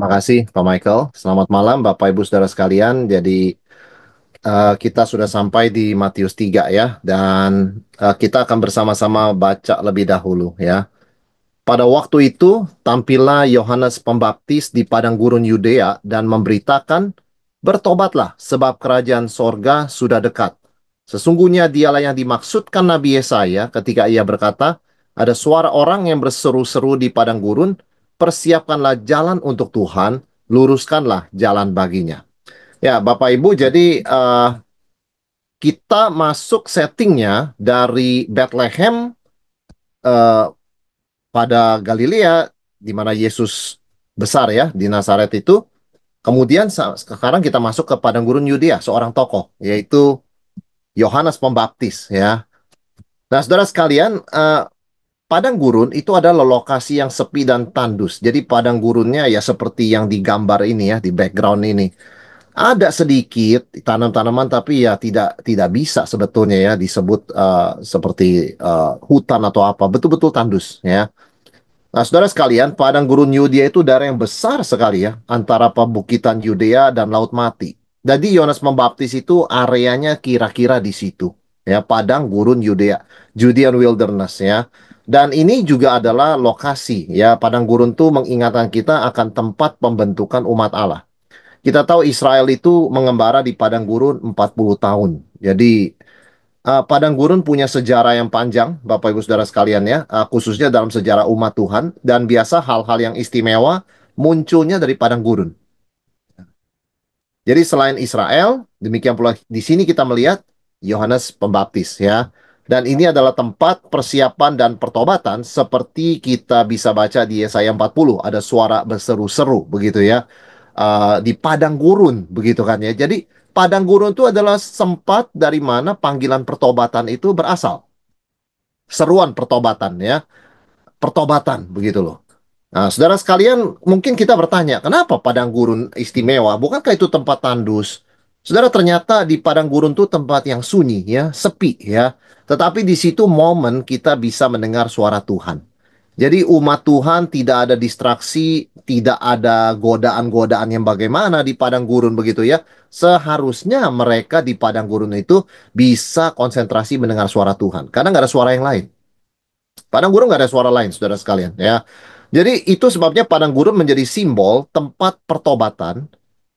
Makasih Pak Michael. Selamat malam Bapak Ibu Saudara sekalian. Jadi eh, kita sudah sampai di Matius 3 ya dan eh, kita akan bersama-sama baca lebih dahulu ya. Pada waktu itu tampillah Yohanes Pembaptis di padang gurun Yudea dan memberitakan, "Bertobatlah, sebab kerajaan sorga sudah dekat." Sesungguhnya dialah yang dimaksudkan Nabi Yesaya ketika ia berkata, "Ada suara orang yang berseru-seru di padang gurun, persiapkanlah jalan untuk Tuhan, luruskanlah jalan baginya." Ya, Bapak Ibu, jadi eh, kita masuk settingnya dari Bethlehem eh, pada Galilea di mana Yesus besar ya di Nazaret itu. Kemudian sekarang kita masuk ke padang gurun Yudea, seorang tokoh yaitu Yohanes Pembaptis ya. Nah, saudara sekalian, eh, padang gurun itu adalah lokasi yang sepi dan tandus. Jadi padang gurunnya ya seperti yang digambar ini ya di background ini. Ada sedikit tanam-tanaman tapi ya tidak tidak bisa sebetulnya ya disebut eh, seperti eh, hutan atau apa. Betul-betul tandus ya. Nah, saudara sekalian, padang gurun Yudea itu daerah yang besar sekali ya, antara pebukitan Yudea dan Laut Mati. Jadi Yohanes Pembaptis itu areanya kira-kira di situ, ya, padang gurun Yudea, Judean Wilderness ya. Dan ini juga adalah lokasi ya, padang gurun itu mengingatkan kita akan tempat pembentukan umat Allah. Kita tahu Israel itu mengembara di padang gurun 40 tahun. Jadi Uh, Padang Gurun punya sejarah yang panjang, Bapak Ibu Saudara sekalian ya, uh, khususnya dalam sejarah umat Tuhan, dan biasa hal-hal yang istimewa munculnya dari Padang Gurun. Jadi selain Israel, demikian pula di sini kita melihat Yohanes Pembaptis ya. Dan ini adalah tempat persiapan dan pertobatan seperti kita bisa baca di Yesaya 40, ada suara berseru-seru begitu ya. Uh, di padang gurun begitu kan ya. Jadi padang gurun itu adalah tempat dari mana panggilan pertobatan itu berasal. Seruan pertobatan ya, pertobatan begitu loh. Nah, saudara sekalian, mungkin kita bertanya, kenapa padang gurun istimewa? Bukankah itu tempat tandus? Saudara, ternyata di padang gurun itu tempat yang sunyi ya, sepi ya. Tetapi di situ momen kita bisa mendengar suara Tuhan. Jadi umat Tuhan tidak ada distraksi, tidak ada godaan-godaan yang bagaimana di padang gurun begitu ya. Seharusnya mereka di padang gurun itu bisa konsentrasi mendengar suara Tuhan. Karena nggak ada suara yang lain. Padang gurun nggak ada suara lain, saudara sekalian ya. Jadi itu sebabnya padang gurun menjadi simbol tempat pertobatan,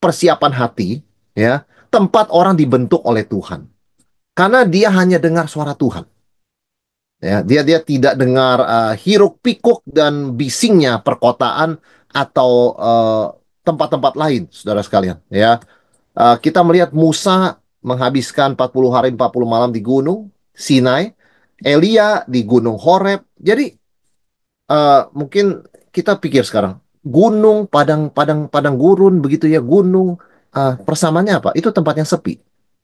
persiapan hati, ya, tempat orang dibentuk oleh Tuhan. Karena dia hanya dengar suara Tuhan. Ya, dia dia tidak dengar uh, hiruk pikuk dan bisingnya perkotaan atau uh, tempat-tempat lain, saudara sekalian. Ya, Uh, kita melihat Musa menghabiskan 40 hari 40 malam di gunung Sinai, Elia di gunung Horeb. Jadi uh, mungkin kita pikir sekarang, gunung, padang, padang, padang gurun, begitu ya, gunung, uh, persamaannya apa? Itu tempat yang sepi.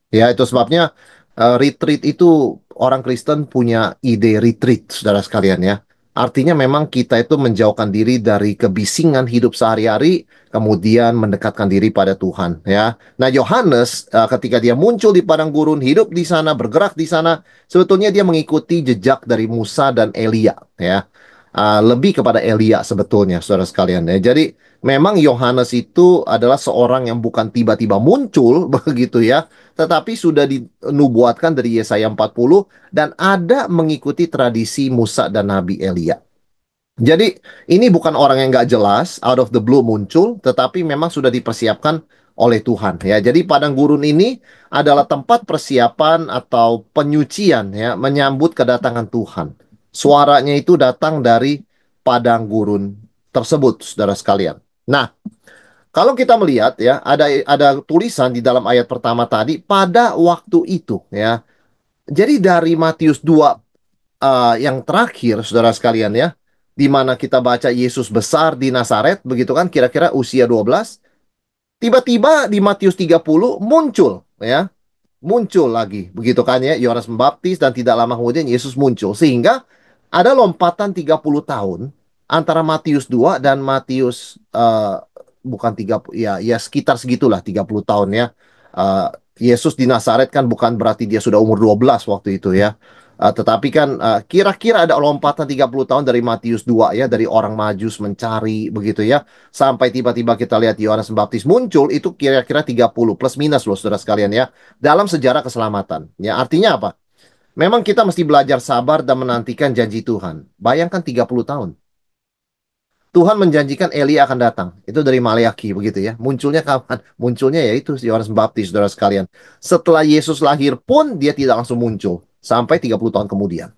Ya, itu sebabnya uh, retreat itu orang Kristen punya ide retreat, saudara sekalian ya. Artinya memang kita itu menjauhkan diri dari kebisingan hidup sehari-hari, kemudian mendekatkan diri pada Tuhan ya. Nah, Yohanes uh, ketika dia muncul di padang gurun, hidup di sana, bergerak di sana, sebetulnya dia mengikuti jejak dari Musa dan Elia ya. Uh, lebih kepada Elia sebetulnya, saudara sekalian ya. Jadi memang Yohanes itu adalah seorang yang bukan tiba-tiba muncul begitu ya, tetapi sudah dinubuatkan dari Yesaya 40 dan ada mengikuti tradisi Musa dan Nabi Elia. Jadi ini bukan orang yang nggak jelas, out of the blue muncul, tetapi memang sudah dipersiapkan oleh Tuhan ya. Jadi padang gurun ini adalah tempat persiapan atau penyucian ya, menyambut kedatangan Tuhan. Suaranya itu datang dari padang gurun tersebut, saudara sekalian. Nah, kalau kita melihat ya, ada ada tulisan di dalam ayat pertama tadi pada waktu itu ya. Jadi dari Matius 2 uh, yang terakhir saudara sekalian ya, di mana kita baca Yesus besar di Nazaret begitu kan kira-kira usia 12, tiba-tiba di Matius 30 muncul ya. Muncul lagi begitu kan ya Yohanes Pembaptis dan tidak lama kemudian Yesus muncul sehingga ada lompatan 30 tahun antara Matius 2 dan Matius uh, bukan 30 ya ya sekitar segitulah 30 tahun ya. Uh, Yesus di Nazaret kan bukan berarti dia sudah umur 12 waktu itu ya. Uh, tetapi kan uh, kira-kira ada lompatan 30 tahun dari Matius 2 ya, dari orang majus mencari begitu ya, sampai tiba-tiba kita lihat Yohanes Pembaptis muncul itu kira-kira 30 plus minus loh Saudara sekalian ya, dalam sejarah keselamatan. Ya, artinya apa? Memang kita mesti belajar sabar dan menantikan janji Tuhan. Bayangkan 30 tahun. Tuhan menjanjikan Elia akan datang. Itu dari Maleaki begitu ya. Munculnya kapan? Munculnya yaitu Yohanes Pembaptis Saudara sekalian. Setelah Yesus lahir pun dia tidak langsung muncul sampai 30 tahun kemudian.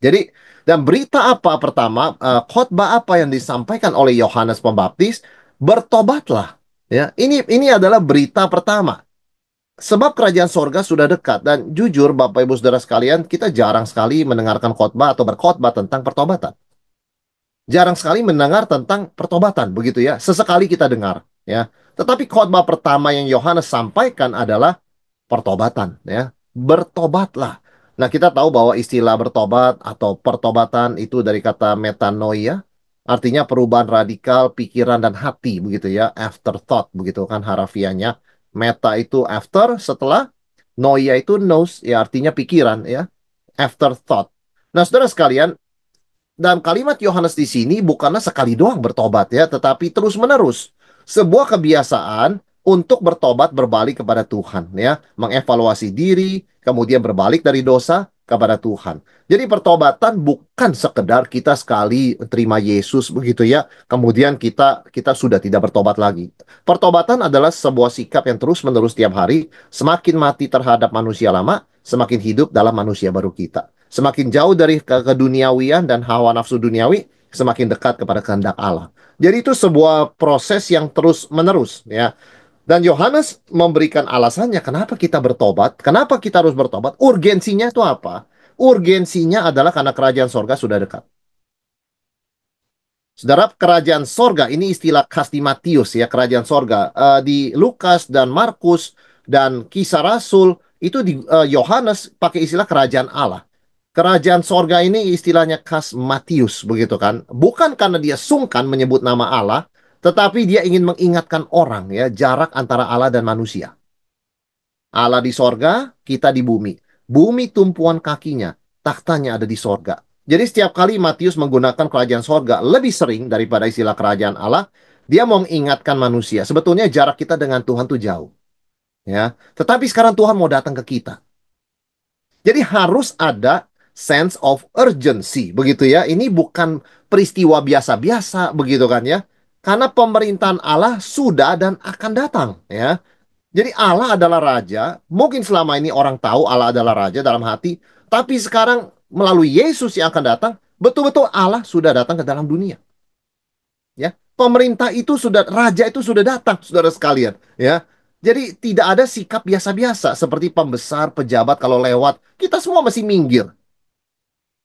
Jadi dan berita apa pertama uh, khotbah apa yang disampaikan oleh Yohanes Pembaptis bertobatlah ya ini ini adalah berita pertama sebab kerajaan sorga sudah dekat dan jujur Bapak Ibu Saudara sekalian kita jarang sekali mendengarkan khotbah atau berkhotbah tentang pertobatan. Jarang sekali mendengar tentang pertobatan begitu ya. Sesekali kita dengar ya. Tetapi khotbah pertama yang Yohanes sampaikan adalah pertobatan ya. Bertobatlah. Nah, kita tahu bahwa istilah bertobat atau pertobatan itu dari kata metanoia, artinya perubahan radikal pikiran dan hati begitu ya, afterthought begitu kan harafianya. Meta itu after setelah, noia itu knows ya artinya pikiran ya, afterthought. Nah, saudara sekalian, dalam kalimat Yohanes di sini bukanlah sekali doang bertobat ya, tetapi terus-menerus. Sebuah kebiasaan untuk bertobat berbalik kepada Tuhan ya, mengevaluasi diri, kemudian berbalik dari dosa kepada Tuhan. Jadi pertobatan bukan sekedar kita sekali terima Yesus begitu ya, kemudian kita kita sudah tidak bertobat lagi. Pertobatan adalah sebuah sikap yang terus-menerus tiap hari, semakin mati terhadap manusia lama, semakin hidup dalam manusia baru kita. Semakin jauh dari ke keduniawian dan hawa nafsu duniawi, semakin dekat kepada kehendak Allah. Jadi itu sebuah proses yang terus-menerus ya. Dan Yohanes memberikan alasannya kenapa kita bertobat, kenapa kita harus bertobat. Urgensinya itu apa? Urgensinya adalah karena kerajaan sorga sudah dekat. Saudara, kerajaan sorga ini istilah khas di Matius ya, kerajaan sorga. Uh, di Lukas dan Markus dan kisah Rasul itu di uh, Yohanes pakai istilah kerajaan Allah. Kerajaan sorga ini istilahnya khas Matius begitu kan. Bukan karena dia sungkan menyebut nama Allah, tetapi dia ingin mengingatkan orang ya jarak antara Allah dan manusia. Allah di sorga, kita di bumi. Bumi tumpuan kakinya, taktanya ada di sorga. Jadi setiap kali Matius menggunakan kerajaan sorga lebih sering daripada istilah kerajaan Allah, dia mau mengingatkan manusia. Sebetulnya jarak kita dengan Tuhan tuh jauh. Ya, tetapi sekarang Tuhan mau datang ke kita. Jadi harus ada sense of urgency, begitu ya. Ini bukan peristiwa biasa-biasa, begitu kan ya. Karena pemerintahan Allah sudah dan akan datang, ya. Jadi Allah adalah raja. Mungkin selama ini orang tahu Allah adalah raja dalam hati, tapi sekarang melalui Yesus yang akan datang, betul-betul Allah sudah datang ke dalam dunia. Ya, pemerintah itu sudah raja itu sudah datang, Saudara sekalian, ya. Jadi tidak ada sikap biasa-biasa seperti pembesar, pejabat kalau lewat, kita semua masih minggir.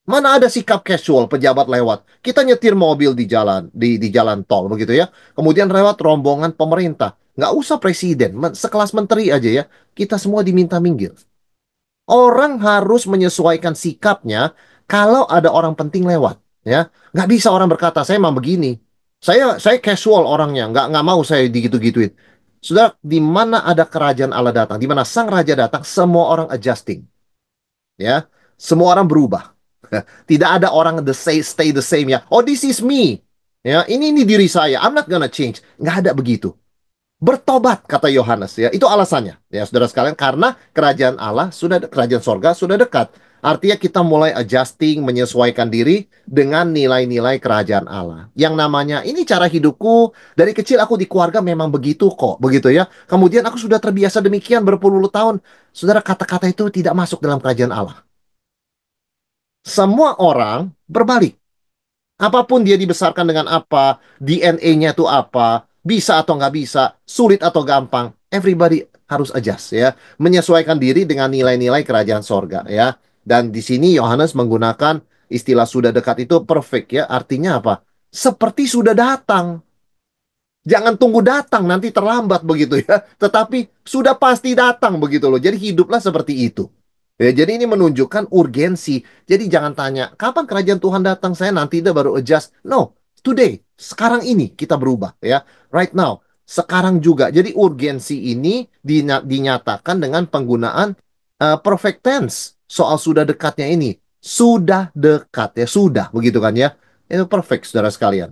Mana ada sikap casual pejabat lewat. Kita nyetir mobil di jalan di di jalan tol begitu ya. Kemudian lewat rombongan pemerintah. Nggak usah presiden, sekelas menteri aja ya. Kita semua diminta minggir. Orang harus menyesuaikan sikapnya kalau ada orang penting lewat. Ya, nggak bisa orang berkata saya emang begini. Saya saya casual orangnya, nggak nggak mau saya digitu-gituin. Sudah di mana ada kerajaan Allah datang, di mana sang raja datang, semua orang adjusting. Ya, semua orang berubah. Tidak ada orang the say, stay the same ya. Oh, this is me. Ya, ini ini diri saya. I'm not gonna change. Nggak ada begitu. Bertobat kata Yohanes ya. Itu alasannya ya saudara sekalian karena kerajaan Allah sudah kerajaan sorga sudah dekat. Artinya kita mulai adjusting, menyesuaikan diri dengan nilai-nilai kerajaan Allah. Yang namanya, ini cara hidupku, dari kecil aku di keluarga memang begitu kok, begitu ya. Kemudian aku sudah terbiasa demikian berpuluh-puluh tahun. Saudara, kata-kata itu tidak masuk dalam kerajaan Allah semua orang berbalik. Apa pun dia dibesarkan dengan apa, DNA-nya itu apa, bisa atau nggak bisa, sulit atau gampang, everybody harus adjust ya, menyesuaikan diri dengan nilai-nilai kerajaan sorga ya. Dan di sini Yohanes menggunakan istilah sudah dekat itu perfect ya, artinya apa? Seperti sudah datang. Jangan tunggu datang nanti terlambat begitu ya, tetapi sudah pasti datang begitu loh. Jadi hiduplah seperti itu. Ya, jadi ini menunjukkan urgensi. Jadi jangan tanya, kapan kerajaan Tuhan datang? Saya nanti dia baru adjust. No, today, sekarang ini kita berubah ya. Right now, sekarang juga. Jadi urgensi ini dinyatakan dengan penggunaan uh, perfect tense. soal sudah dekatnya ini. Sudah dekat ya, sudah begitu kan ya. Itu perfect saudara sekalian.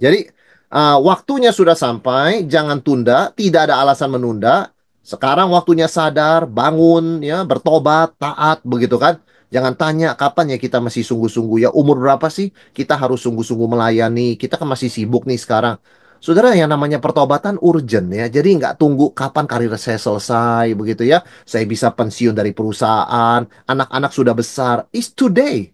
Jadi uh, waktunya sudah sampai, jangan tunda, tidak ada alasan menunda. Sekarang waktunya sadar, bangun ya, bertobat, taat begitu kan. Jangan tanya kapan ya kita masih sungguh-sungguh ya, umur berapa sih kita harus sungguh-sungguh melayani. Kita kan masih sibuk nih sekarang. Saudara, yang namanya pertobatan urgent ya. Jadi nggak tunggu kapan karir saya selesai begitu ya. Saya bisa pensiun dari perusahaan, anak-anak sudah besar. It's today.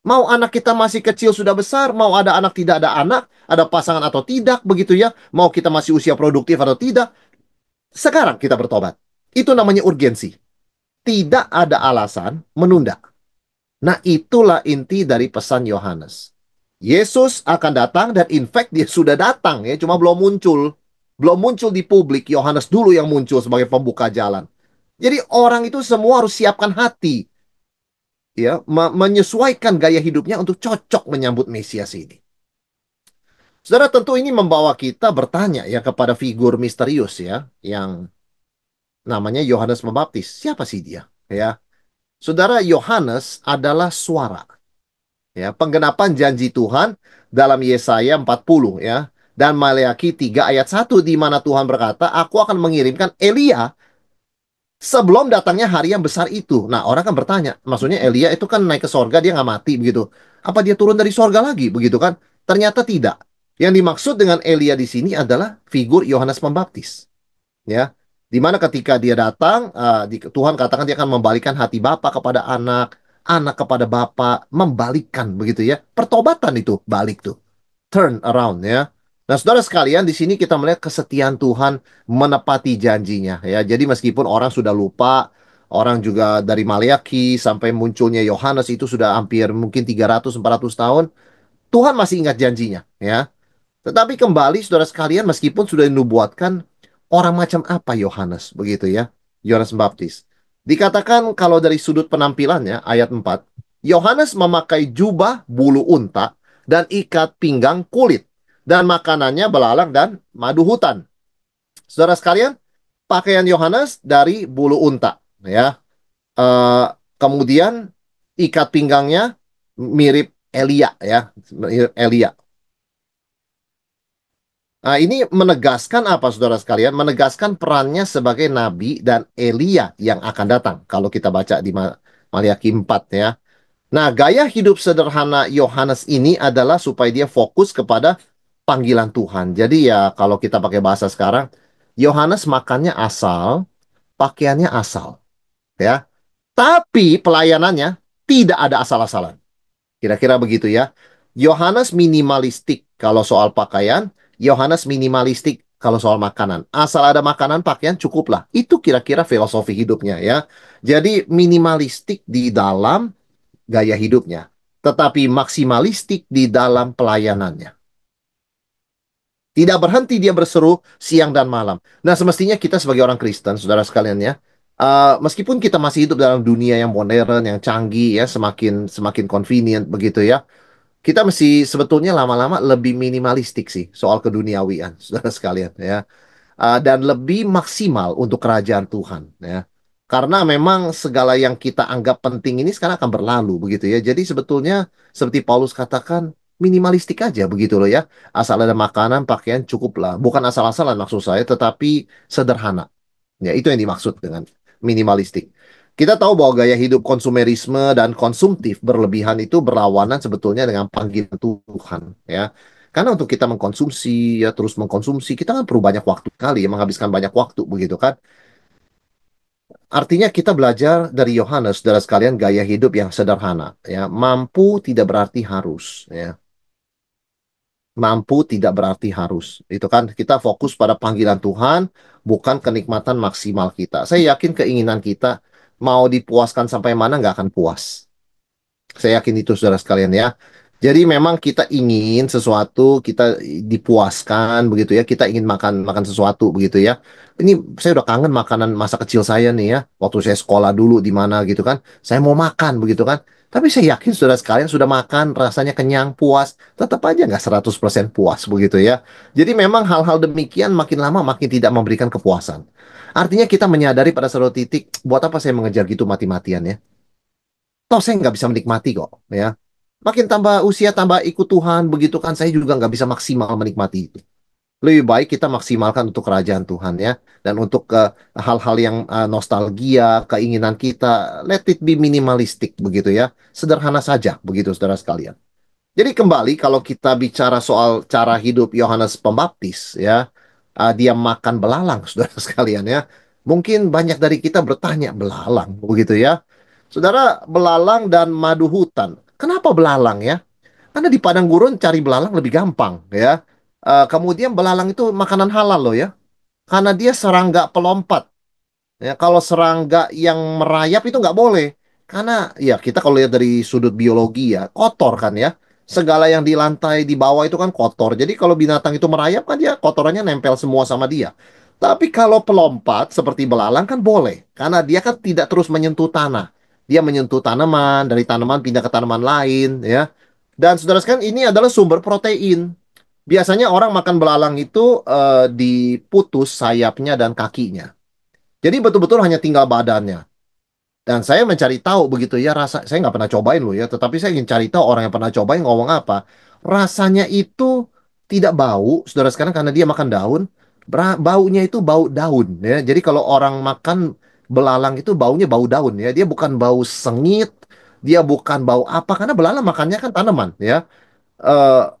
Mau anak kita masih kecil sudah besar, mau ada anak tidak ada anak, ada pasangan atau tidak begitu ya. Mau kita masih usia produktif atau tidak. Sekarang kita bertobat. Itu namanya urgensi. Tidak ada alasan menunda. Nah, itulah inti dari pesan Yohanes. Yesus akan datang dan in fact dia sudah datang ya, cuma belum muncul. Belum muncul di publik, Yohanes dulu yang muncul sebagai pembuka jalan. Jadi orang itu semua harus siapkan hati ya menyesuaikan gaya hidupnya untuk cocok menyambut Mesias ini. Saudara tentu ini membawa kita bertanya ya kepada figur misterius ya yang namanya Yohanes Pembaptis. Siapa sih dia? Ya. Saudara Yohanes adalah suara. Ya, penggenapan janji Tuhan dalam Yesaya 40 ya dan Maleakhi 3 ayat 1 di mana Tuhan berkata, "Aku akan mengirimkan Elia sebelum datangnya hari yang besar itu. Nah, orang kan bertanya, maksudnya Elia itu kan naik ke sorga, dia nggak mati begitu. Apa dia turun dari sorga lagi begitu kan? Ternyata tidak. Yang dimaksud dengan Elia di sini adalah figur Yohanes Pembaptis. Ya, di mana ketika dia datang, uh, di, Tuhan katakan dia akan membalikan hati bapak kepada anak, anak kepada bapak, membalikan begitu ya. Pertobatan itu balik tuh. Turn around ya. Nah, saudara sekalian, di sini kita melihat kesetiaan Tuhan menepati janjinya. Ya, jadi meskipun orang sudah lupa, orang juga dari Maleakhi sampai munculnya Yohanes itu sudah hampir mungkin 300-400 tahun, Tuhan masih ingat janjinya. Ya, tetapi kembali, saudara sekalian, meskipun sudah dinubuatkan, orang macam apa Yohanes begitu ya? Yohanes Baptis. Dikatakan kalau dari sudut penampilannya, ayat 4, Yohanes memakai jubah bulu unta dan ikat pinggang kulit dan makanannya belalang dan madu hutan. Saudara sekalian, pakaian Yohanes dari bulu unta, ya. Uh, kemudian ikat pinggangnya mirip Elia, ya, Elia. Nah, ini menegaskan apa, saudara sekalian? Menegaskan perannya sebagai nabi dan Elia yang akan datang. Kalau kita baca di Maliaki 4, ya. Nah, gaya hidup sederhana Yohanes ini adalah supaya dia fokus kepada panggilan Tuhan. Jadi ya kalau kita pakai bahasa sekarang, Yohanes makannya asal, pakaiannya asal. Ya. Tapi pelayanannya tidak ada asal-asalan. Kira-kira begitu ya. Yohanes minimalistik kalau soal pakaian, Yohanes minimalistik kalau soal makanan. Asal ada makanan, pakaian cukuplah. Itu kira-kira filosofi hidupnya ya. Jadi minimalistik di dalam gaya hidupnya, tetapi maksimalistik di dalam pelayanannya. Tidak berhenti dia berseru siang dan malam. Nah, semestinya kita sebagai orang Kristen, saudara sekalian ya, uh, meskipun kita masih hidup dalam dunia yang modern, yang canggih ya, semakin semakin convenient begitu ya, kita mesti sebetulnya lama-lama lebih minimalistik sih soal keduniawian, saudara sekalian ya, uh, dan lebih maksimal untuk kerajaan Tuhan ya. Karena memang segala yang kita anggap penting ini sekarang akan berlalu begitu ya. Jadi sebetulnya seperti Paulus katakan, minimalistik aja begitu loh ya. Asal ada makanan, pakaian cukup lah. Bukan asal-asalan maksud saya, tetapi sederhana. Ya, itu yang dimaksud dengan minimalistik. Kita tahu bahwa gaya hidup konsumerisme dan konsumtif berlebihan itu berlawanan sebetulnya dengan panggilan Tuhan ya. Karena untuk kita mengkonsumsi ya terus mengkonsumsi kita kan perlu banyak waktu kali ya menghabiskan banyak waktu begitu kan. Artinya kita belajar dari Yohanes, saudara sekalian, gaya hidup yang sederhana. Ya, mampu tidak berarti harus. Ya, mampu tidak berarti harus. Itu kan kita fokus pada panggilan Tuhan, bukan kenikmatan maksimal kita. Saya yakin keinginan kita mau dipuaskan sampai mana nggak akan puas. Saya yakin itu saudara sekalian ya. Jadi memang kita ingin sesuatu, kita dipuaskan begitu ya. Kita ingin makan makan sesuatu begitu ya. Ini saya udah kangen makanan masa kecil saya nih ya. Waktu saya sekolah dulu di mana gitu kan. Saya mau makan begitu kan Tapi saya yakin saudara sekalian sudah makan, rasanya kenyang, puas, tetap aja nggak 100% puas begitu ya. Jadi memang hal-hal demikian makin lama makin tidak memberikan kepuasan. Artinya kita menyadari pada suatu titik, buat apa saya mengejar gitu mati-matian ya? Toh saya nggak bisa menikmati kok ya. Makin tambah usia, tambah ikut Tuhan, begitu kan saya juga nggak bisa maksimal menikmati itu. Lebih baik kita maksimalkan untuk kerajaan Tuhan ya. Dan untuk ke hal-hal yang uh, nostalgia keinginan kita let it be minimalistik begitu ya. Sederhana saja begitu saudara sekalian. Jadi kembali kalau kita bicara soal cara hidup Yohanes Pembaptis ya uh, dia makan belalang saudara sekalian ya mungkin banyak dari kita bertanya belalang begitu ya saudara belalang dan madu hutan kenapa belalang ya karena di padang gurun cari belalang lebih gampang ya Uh, kemudian belalang itu makanan halal loh ya. Karena dia serangga pelompat. Ya, kalau serangga yang merayap itu nggak boleh. Karena ya kita kalau lihat dari sudut biologi ya, kotor kan ya. Segala yang di lantai di bawah itu kan kotor. Jadi kalau binatang itu merayap kan dia kotorannya nempel semua sama dia. Tapi kalau pelompat seperti belalang kan boleh. Karena dia kan tidak terus menyentuh tanah. Dia menyentuh tanaman, dari tanaman pindah ke tanaman lain ya. Dan saudara sekalian ini adalah sumber protein. Biasanya orang makan belalang itu uh, diputus sayapnya dan kakinya. Jadi betul-betul hanya tinggal badannya. Dan saya mencari tahu begitu ya rasa saya nggak pernah cobain loh ya, tetapi saya ingin cari tahu orang yang pernah cobain ngomong apa. Rasanya itu tidak bau, saudara sekarang karena dia makan daun, baunya itu bau daun ya. Jadi kalau orang makan belalang itu baunya bau daun ya, dia bukan bau sengit, dia bukan bau apa karena belalang makannya kan tanaman ya. Uh,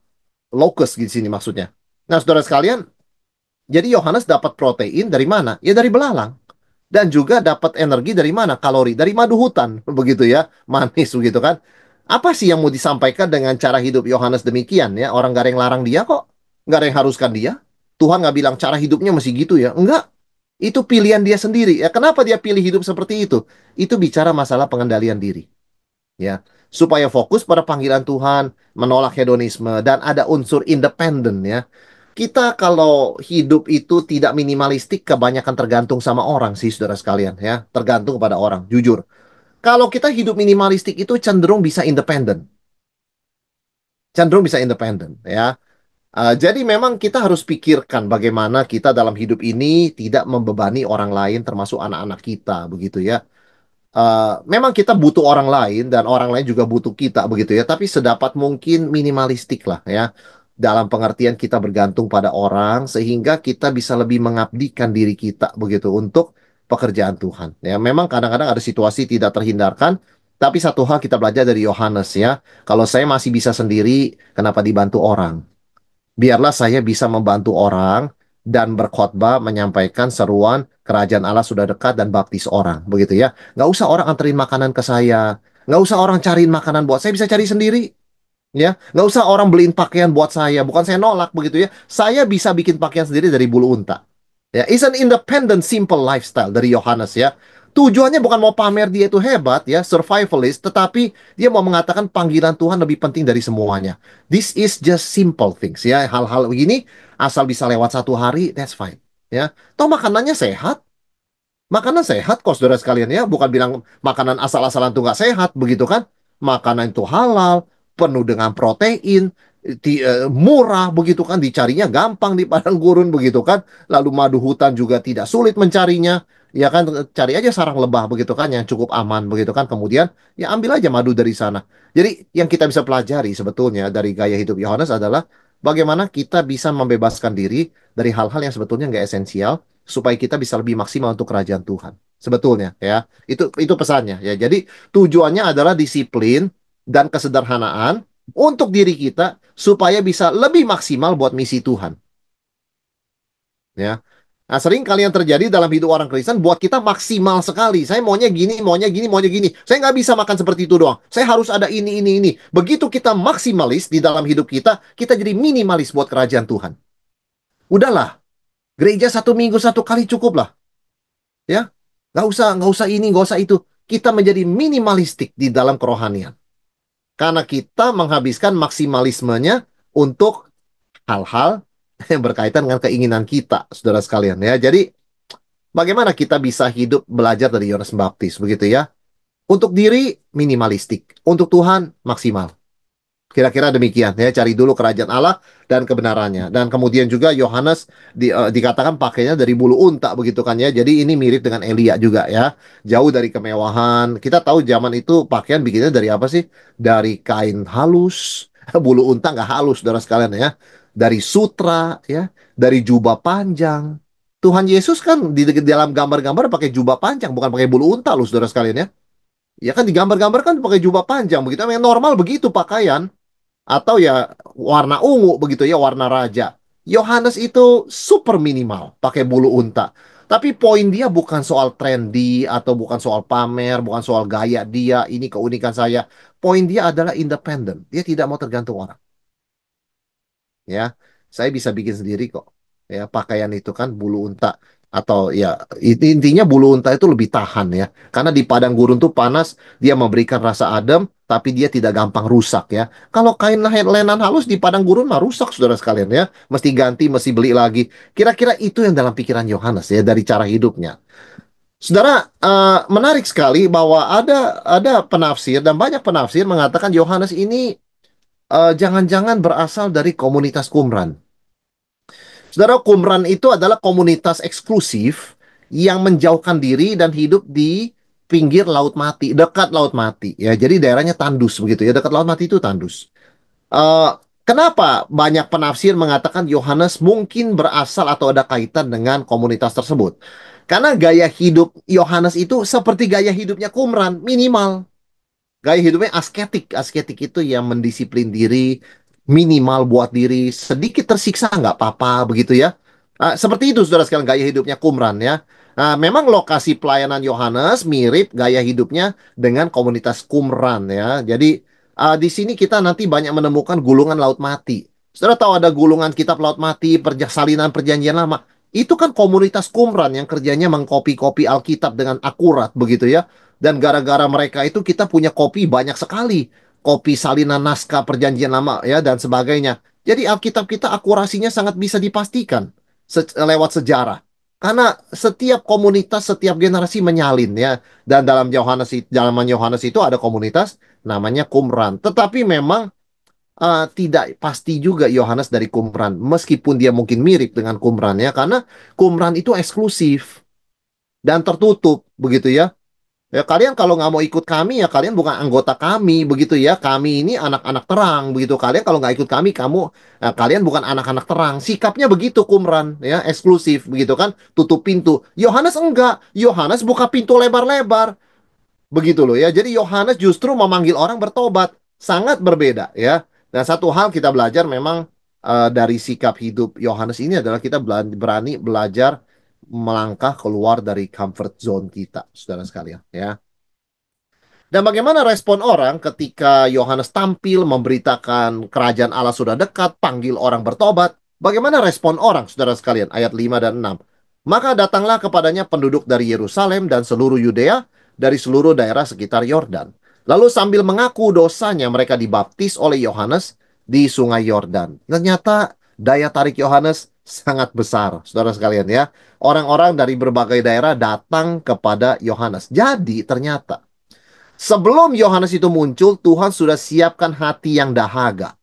locus di sini maksudnya. Nah, saudara sekalian, jadi Yohanes dapat protein dari mana? Ya dari belalang. Dan juga dapat energi dari mana? Kalori dari madu hutan, begitu ya, manis begitu kan. Apa sih yang mau disampaikan dengan cara hidup Yohanes demikian ya? Orang gak ada yang larang dia kok, gak ada yang haruskan dia. Tuhan nggak bilang cara hidupnya mesti gitu ya, enggak. Itu pilihan dia sendiri. Ya, kenapa dia pilih hidup seperti itu? Itu bicara masalah pengendalian diri. Ya, supaya fokus pada panggilan Tuhan, menolak hedonisme dan ada unsur independen ya. Kita kalau hidup itu tidak minimalistik kebanyakan tergantung sama orang sih saudara sekalian ya, tergantung pada orang, jujur. Kalau kita hidup minimalistik itu cenderung bisa independen. Cenderung bisa independen ya. Uh, jadi memang kita harus pikirkan bagaimana kita dalam hidup ini tidak membebani orang lain termasuk anak-anak kita begitu ya uh, memang kita butuh orang lain dan orang lain juga butuh kita begitu ya tapi sedapat mungkin minimalistik lah ya dalam pengertian kita bergantung pada orang sehingga kita bisa lebih mengabdikan diri kita begitu untuk pekerjaan Tuhan. Ya memang kadang-kadang ada situasi tidak terhindarkan tapi satu hal kita belajar dari Yohanes ya. Kalau saya masih bisa sendiri kenapa dibantu orang? Biarlah saya bisa membantu orang dan berkhotbah menyampaikan seruan kerajaan Allah sudah dekat dan baptis orang begitu ya. Nggak usah orang anterin makanan ke saya. Nggak usah orang cariin makanan buat saya bisa cari sendiri ya nggak usah orang beliin pakaian buat saya. Bukan saya nolak begitu ya. Saya bisa bikin pakaian sendiri dari bulu unta. Ya is an independent simple lifestyle dari Yohanes ya. Tujuannya bukan mau pamer dia itu hebat ya, survivalist, tetapi dia mau mengatakan panggilan Tuhan lebih penting dari semuanya. This is just simple things ya, hal-hal begini asal bisa lewat satu hari, that's fine ya. Toh makanannya sehat, makanan sehat kok saudara sekalian ya, bukan bilang makanan asal-asalan itu nggak sehat begitu kan? Makanan itu halal, penuh dengan protein, di, uh, murah begitu kan, dicarinya gampang di padang gurun begitu kan, lalu madu hutan juga tidak sulit mencarinya ya kan. Cari aja sarang lebah begitu kan yang cukup aman begitu kan. Kemudian ya ambil aja madu dari sana. Jadi yang kita bisa pelajari sebetulnya dari gaya hidup Yohanes adalah bagaimana kita bisa membebaskan diri dari hal-hal yang sebetulnya nggak esensial supaya kita bisa lebih maksimal untuk kerajaan Tuhan. Sebetulnya ya. Itu itu pesannya ya. Jadi tujuannya adalah disiplin dan kesederhanaan untuk diri kita supaya bisa lebih maksimal buat misi Tuhan ya Nah, sering kali yang terjadi dalam hidup orang Kristen buat kita maksimal sekali. Saya maunya gini, maunya gini, maunya gini. Saya nggak bisa makan seperti itu doang. Saya harus ada ini, ini, ini. Begitu kita maksimalis di dalam hidup kita, kita jadi minimalis buat kerajaan Tuhan. Udahlah, gereja satu minggu satu kali cukup lah. Ya, nggak usah, nggak usah ini, nggak usah itu. Kita menjadi minimalistik di dalam kerohanian. Karena kita menghabiskan maksimalismenya untuk hal-hal yang berkaitan dengan keinginan kita, saudara sekalian ya. Jadi bagaimana kita bisa hidup belajar dari Yohanes Baptis begitu ya? Untuk diri minimalistik, untuk Tuhan maksimal. Kira-kira demikian ya, cari dulu kerajaan Allah dan kebenarannya. Dan kemudian juga Yohanes di, uh, dikatakan pakainya dari bulu unta begitu kan ya. Jadi ini mirip dengan Elia juga ya. Jauh dari kemewahan. Kita tahu zaman itu pakaian bikinnya dari apa sih? Dari kain halus. Bulu unta nggak halus, saudara sekalian ya. Dari sutra ya, dari jubah panjang. Tuhan Yesus kan di, di dalam gambar-gambar pakai jubah panjang, bukan pakai bulu unta loh, saudara sekalian ya. Ya kan di gambar-gambar kan pakai jubah panjang begitu. Memang normal begitu pakaian atau ya warna ungu begitu ya warna raja. Yohanes itu super minimal pakai bulu unta. Tapi poin dia bukan soal trendy atau bukan soal pamer, bukan soal gaya dia, ini keunikan saya. Poin dia adalah independen. Dia tidak mau tergantung orang. Ya, saya bisa bikin sendiri kok. Ya, pakaian itu kan bulu unta atau ya intinya bulu unta itu lebih tahan ya. Karena di padang gurun tuh panas dia memberikan rasa adem tapi dia tidak gampang rusak ya. Kalau kain lenan halus di padang gurun mah rusak saudara sekalian ya. Mesti ganti mesti beli lagi. Kira-kira itu yang dalam pikiran Yohanes ya dari cara hidupnya. Saudara, uh, menarik sekali bahwa ada ada penafsir dan banyak penafsir mengatakan Yohanes ini eh, jangan-jangan uh, berasal dari komunitas Qumran. Saudara, Qumran itu adalah komunitas eksklusif yang menjauhkan diri dan hidup di pinggir laut mati, dekat laut mati. Ya, jadi daerahnya tandus begitu ya, dekat laut mati itu tandus. Uh, kenapa banyak penafsir mengatakan Yohanes mungkin berasal atau ada kaitan dengan komunitas tersebut? Karena gaya hidup Yohanes itu seperti gaya hidupnya Qumran, minimal. Gaya hidupnya asketik. Asketik itu yang mendisiplin diri, minimal buat diri, sedikit tersiksa nggak apa-apa begitu ya. Uh, seperti itu saudara sekalian gaya hidupnya Kumran ya. Nah, memang lokasi pelayanan Yohanes mirip gaya hidupnya dengan komunitas Kumran ya. Jadi uh, di sini kita nanti banyak menemukan gulungan laut mati. Saudara tahu ada gulungan kitab laut mati, salinan perjanjian lama. Itu kan komunitas Kumran yang kerjanya mengkopi-kopi Alkitab dengan akurat begitu ya. Dan gara-gara mereka itu kita punya kopi banyak sekali kopi salinan naskah perjanjian lama ya dan sebagainya. Jadi Alkitab kita akurasinya sangat bisa dipastikan se lewat sejarah. Karena setiap komunitas, setiap generasi menyalin ya. Dan dalam Yohanes zaman Yohanes itu ada komunitas namanya Qumran. Tetapi memang uh, tidak pasti juga Yohanes dari Qumran meskipun dia mungkin mirip dengan Qumran ya karena Qumran itu eksklusif dan tertutup begitu ya. Ya kalian kalau nggak mau ikut kami ya kalian bukan anggota kami begitu ya. Kami ini anak-anak terang begitu. Kalian kalau nggak ikut kami kamu ya, kalian bukan anak-anak terang. Sikapnya begitu Kumran ya eksklusif begitu kan. Tutup pintu. Yohanes enggak. Yohanes buka pintu lebar-lebar. Begitu loh ya. Jadi Yohanes justru memanggil orang bertobat. Sangat berbeda ya. Dan satu hal kita belajar memang uh, dari sikap hidup Yohanes ini adalah kita berani belajar melangkah keluar dari comfort zone kita, saudara sekalian, ya. Dan bagaimana respon orang ketika Yohanes tampil memberitakan kerajaan Allah sudah dekat, panggil orang bertobat? Bagaimana respon orang, saudara sekalian? Ayat 5 dan 6. Maka datanglah kepadanya penduduk dari Yerusalem dan seluruh Yudea, dari seluruh daerah sekitar Yordan. Lalu sambil mengaku dosanya mereka dibaptis oleh Yohanes di sungai Yordan. Ternyata daya tarik Yohanes sangat besar, saudara sekalian ya. Orang-orang dari berbagai daerah datang kepada Yohanes. Jadi ternyata sebelum Yohanes itu muncul, Tuhan sudah siapkan hati yang dahaga.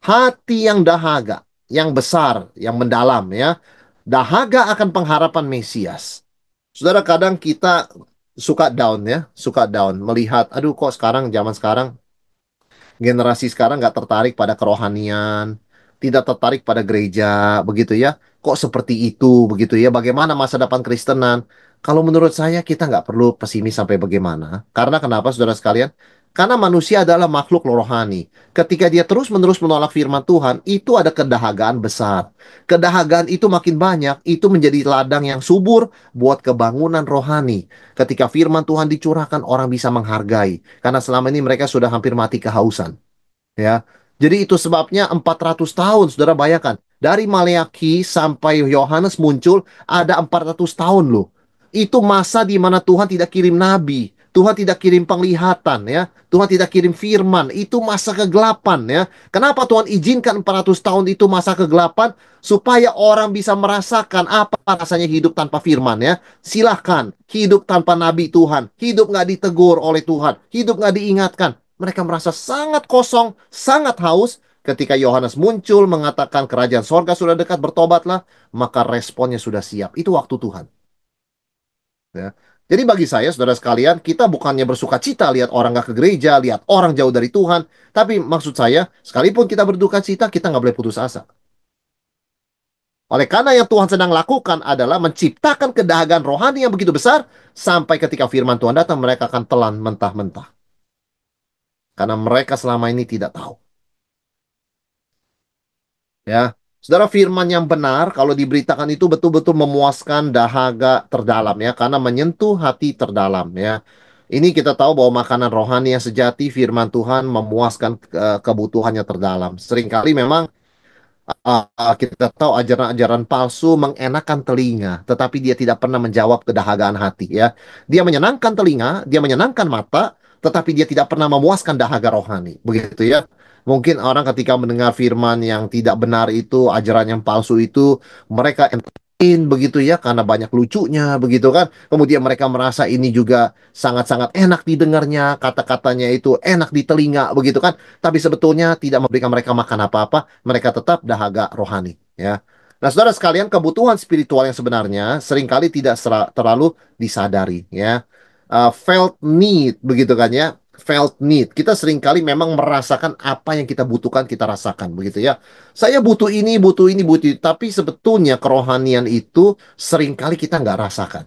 Hati yang dahaga, yang besar, yang mendalam ya. Dahaga akan pengharapan Mesias. Saudara kadang kita suka down ya, suka down melihat, aduh kok sekarang zaman sekarang generasi sekarang nggak tertarik pada kerohanian, tidak tertarik pada gereja, begitu ya. Kok seperti itu, begitu ya. Bagaimana masa depan Kristenan? Kalau menurut saya kita nggak perlu pesimis sampai bagaimana. Karena kenapa, saudara sekalian? Karena manusia adalah makhluk rohani. Ketika dia terus-menerus menolak firman Tuhan, itu ada kedahagaan besar. Kedahagaan itu makin banyak, itu menjadi ladang yang subur buat kebangunan rohani. Ketika firman Tuhan dicurahkan, orang bisa menghargai. Karena selama ini mereka sudah hampir mati kehausan. Ya, jadi itu sebabnya 400 tahun, saudara bayangkan. Dari Maleaki sampai Yohanes muncul, ada 400 tahun loh. Itu masa di mana Tuhan tidak kirim nabi. Tuhan tidak kirim penglihatan ya. Tuhan tidak kirim firman. Itu masa kegelapan ya. Kenapa Tuhan izinkan 400 tahun itu masa kegelapan? Supaya orang bisa merasakan apa rasanya hidup tanpa firman ya. Silahkan hidup tanpa nabi Tuhan. Hidup nggak ditegur oleh Tuhan. Hidup nggak diingatkan. Mereka merasa sangat kosong, sangat haus. Ketika Yohanes muncul mengatakan kerajaan sorga sudah dekat, bertobatlah. Maka responnya sudah siap. Itu waktu Tuhan. Ya. Jadi bagi saya, saudara sekalian, kita bukannya bersuka cita lihat orang gak ke gereja, lihat orang jauh dari Tuhan. Tapi maksud saya, sekalipun kita berduka cita, kita nggak boleh putus asa. Oleh karena yang Tuhan sedang lakukan adalah menciptakan kedahagan rohani yang begitu besar, sampai ketika firman Tuhan datang, mereka akan telan mentah-mentah. Karena mereka selama ini tidak tahu. Ya, Saudara firman yang benar kalau diberitakan itu betul-betul memuaskan dahaga terdalam ya karena menyentuh hati terdalam ya. Ini kita tahu bahwa makanan rohani yang sejati firman Tuhan memuaskan uh, kebutuhannya terdalam. Seringkali memang uh, kita tahu ajaran-ajaran palsu mengenakan telinga, tetapi dia tidak pernah menjawab kedahagaan hati ya. Dia menyenangkan telinga, dia menyenangkan mata, tetapi dia tidak pernah memuaskan dahaga rohani. Begitu ya. Mungkin orang ketika mendengar firman yang tidak benar itu, ajaran yang palsu itu, mereka entertain begitu ya, karena banyak lucunya begitu kan. Kemudian mereka merasa ini juga sangat-sangat enak didengarnya, kata-katanya itu enak di telinga begitu kan. Tapi sebetulnya tidak memberikan mereka makan apa-apa, mereka tetap dahaga rohani ya. Nah, saudara sekalian, kebutuhan spiritual yang sebenarnya sering kali tidak terlalu disadari ya. Uh, felt need begitu kan ya felt need. Kita sering kali memang merasakan apa yang kita butuhkan, kita rasakan begitu ya. Saya butuh ini, butuh ini, butuh ini. Tapi sebetulnya kerohanian itu sering kali kita nggak rasakan.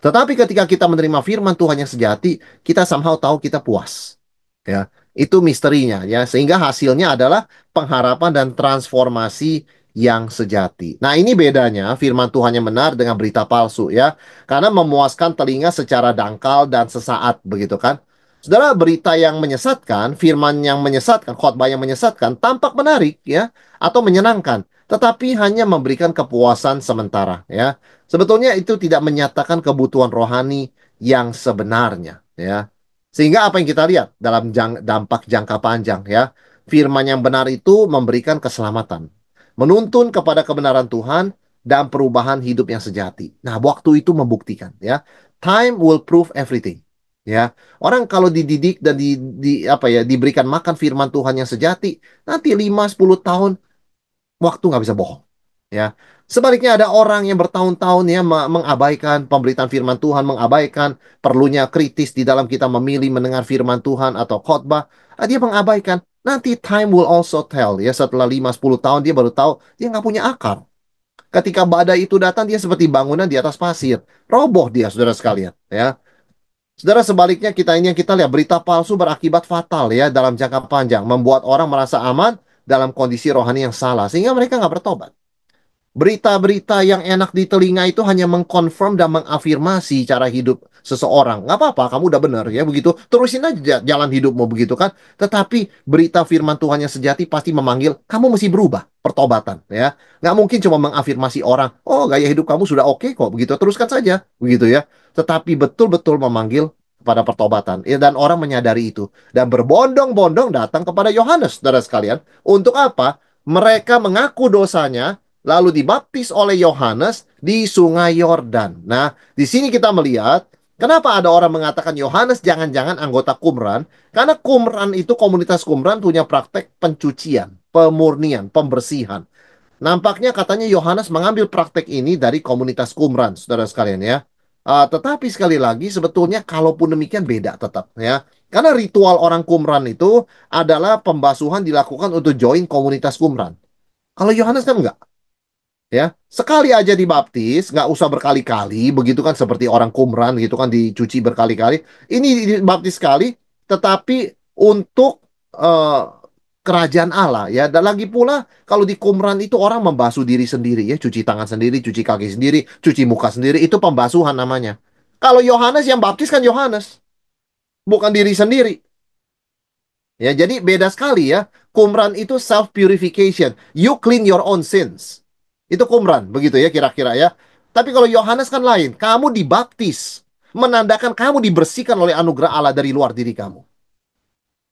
Tetapi ketika kita menerima firman Tuhan yang sejati, kita somehow tahu kita puas. Ya, itu misterinya ya. Sehingga hasilnya adalah pengharapan dan transformasi yang sejati. Nah, ini bedanya firman Tuhan yang benar dengan berita palsu ya. Karena memuaskan telinga secara dangkal dan sesaat begitu kan. Saudara, berita yang menyesatkan, firman yang menyesatkan, khotbah yang menyesatkan tampak menarik ya atau menyenangkan, tetapi hanya memberikan kepuasan sementara ya. Sebetulnya itu tidak menyatakan kebutuhan rohani yang sebenarnya ya. Sehingga apa yang kita lihat dalam jang, dampak jangka panjang ya, firman yang benar itu memberikan keselamatan, menuntun kepada kebenaran Tuhan dan perubahan hidup yang sejati. Nah, waktu itu membuktikan ya. Time will prove everything. Ya, orang kalau dididik dan di, di apa ya diberikan makan firman Tuhan yang sejati, nanti 5-10 tahun waktu nggak bisa bohong. Ya, sebaliknya ada orang yang bertahun-tahun ya mengabaikan pemberitaan firman Tuhan, mengabaikan perlunya kritis di dalam kita memilih mendengar firman Tuhan atau khotbah, ah, dia mengabaikan. Nanti time will also tell ya setelah 5-10 tahun dia baru tahu dia nggak punya akar. Ketika badai itu datang dia seperti bangunan di atas pasir, roboh dia saudara sekalian ya. Saudara sebaliknya kita ini yang kita lihat berita palsu berakibat fatal ya dalam jangka panjang, membuat orang merasa aman dalam kondisi rohani yang salah sehingga mereka nggak bertobat. Berita-berita yang enak di telinga itu hanya mengkonfirm dan mengafirmasi cara hidup seseorang. Nggak apa-apa, kamu udah benar ya begitu. Terusin aja jalan hidupmu begitu kan. Tetapi berita firman Tuhan yang sejati pasti memanggil kamu mesti berubah, pertobatan ya. Nggak mungkin cuma mengafirmasi orang, oh gaya hidup kamu sudah oke okay kok begitu. Teruskan saja begitu ya tetapi betul-betul memanggil kepada pertobatan. Ya, dan orang menyadari itu. Dan berbondong-bondong datang kepada Yohanes, saudara sekalian. Untuk apa? Mereka mengaku dosanya, lalu dibaptis oleh Yohanes di sungai Yordan. Nah, di sini kita melihat, kenapa ada orang mengatakan Yohanes jangan-jangan anggota Qumran? Karena Qumran itu, komunitas Qumran punya praktek pencucian, pemurnian, pembersihan. Nampaknya katanya Yohanes mengambil praktek ini dari komunitas Qumran, saudara sekalian ya. Uh, tetapi sekali lagi sebetulnya kalaupun demikian beda tetap ya. Karena ritual orang Qumran itu adalah pembasuhan dilakukan untuk join komunitas Qumran. Kalau Yohanes kan enggak. Ya, sekali aja dibaptis, nggak usah berkali-kali, begitu kan seperti orang Qumran gitu kan dicuci berkali-kali. Ini dibaptis sekali, tetapi untuk uh, kerajaan Allah ya. Dan lagi pula kalau di Qumran itu orang membasuh diri sendiri ya, cuci tangan sendiri, cuci kaki sendiri, cuci muka sendiri, itu pembasuhan namanya. Kalau Yohanes yang baptis kan Yohanes, bukan diri sendiri. Ya, jadi beda sekali ya. Qumran itu self purification. You clean your own sins. Itu Qumran, begitu ya kira-kira ya. Tapi kalau Yohanes kan lain. Kamu dibaptis. menandakan kamu dibersihkan oleh anugerah Allah dari luar diri kamu.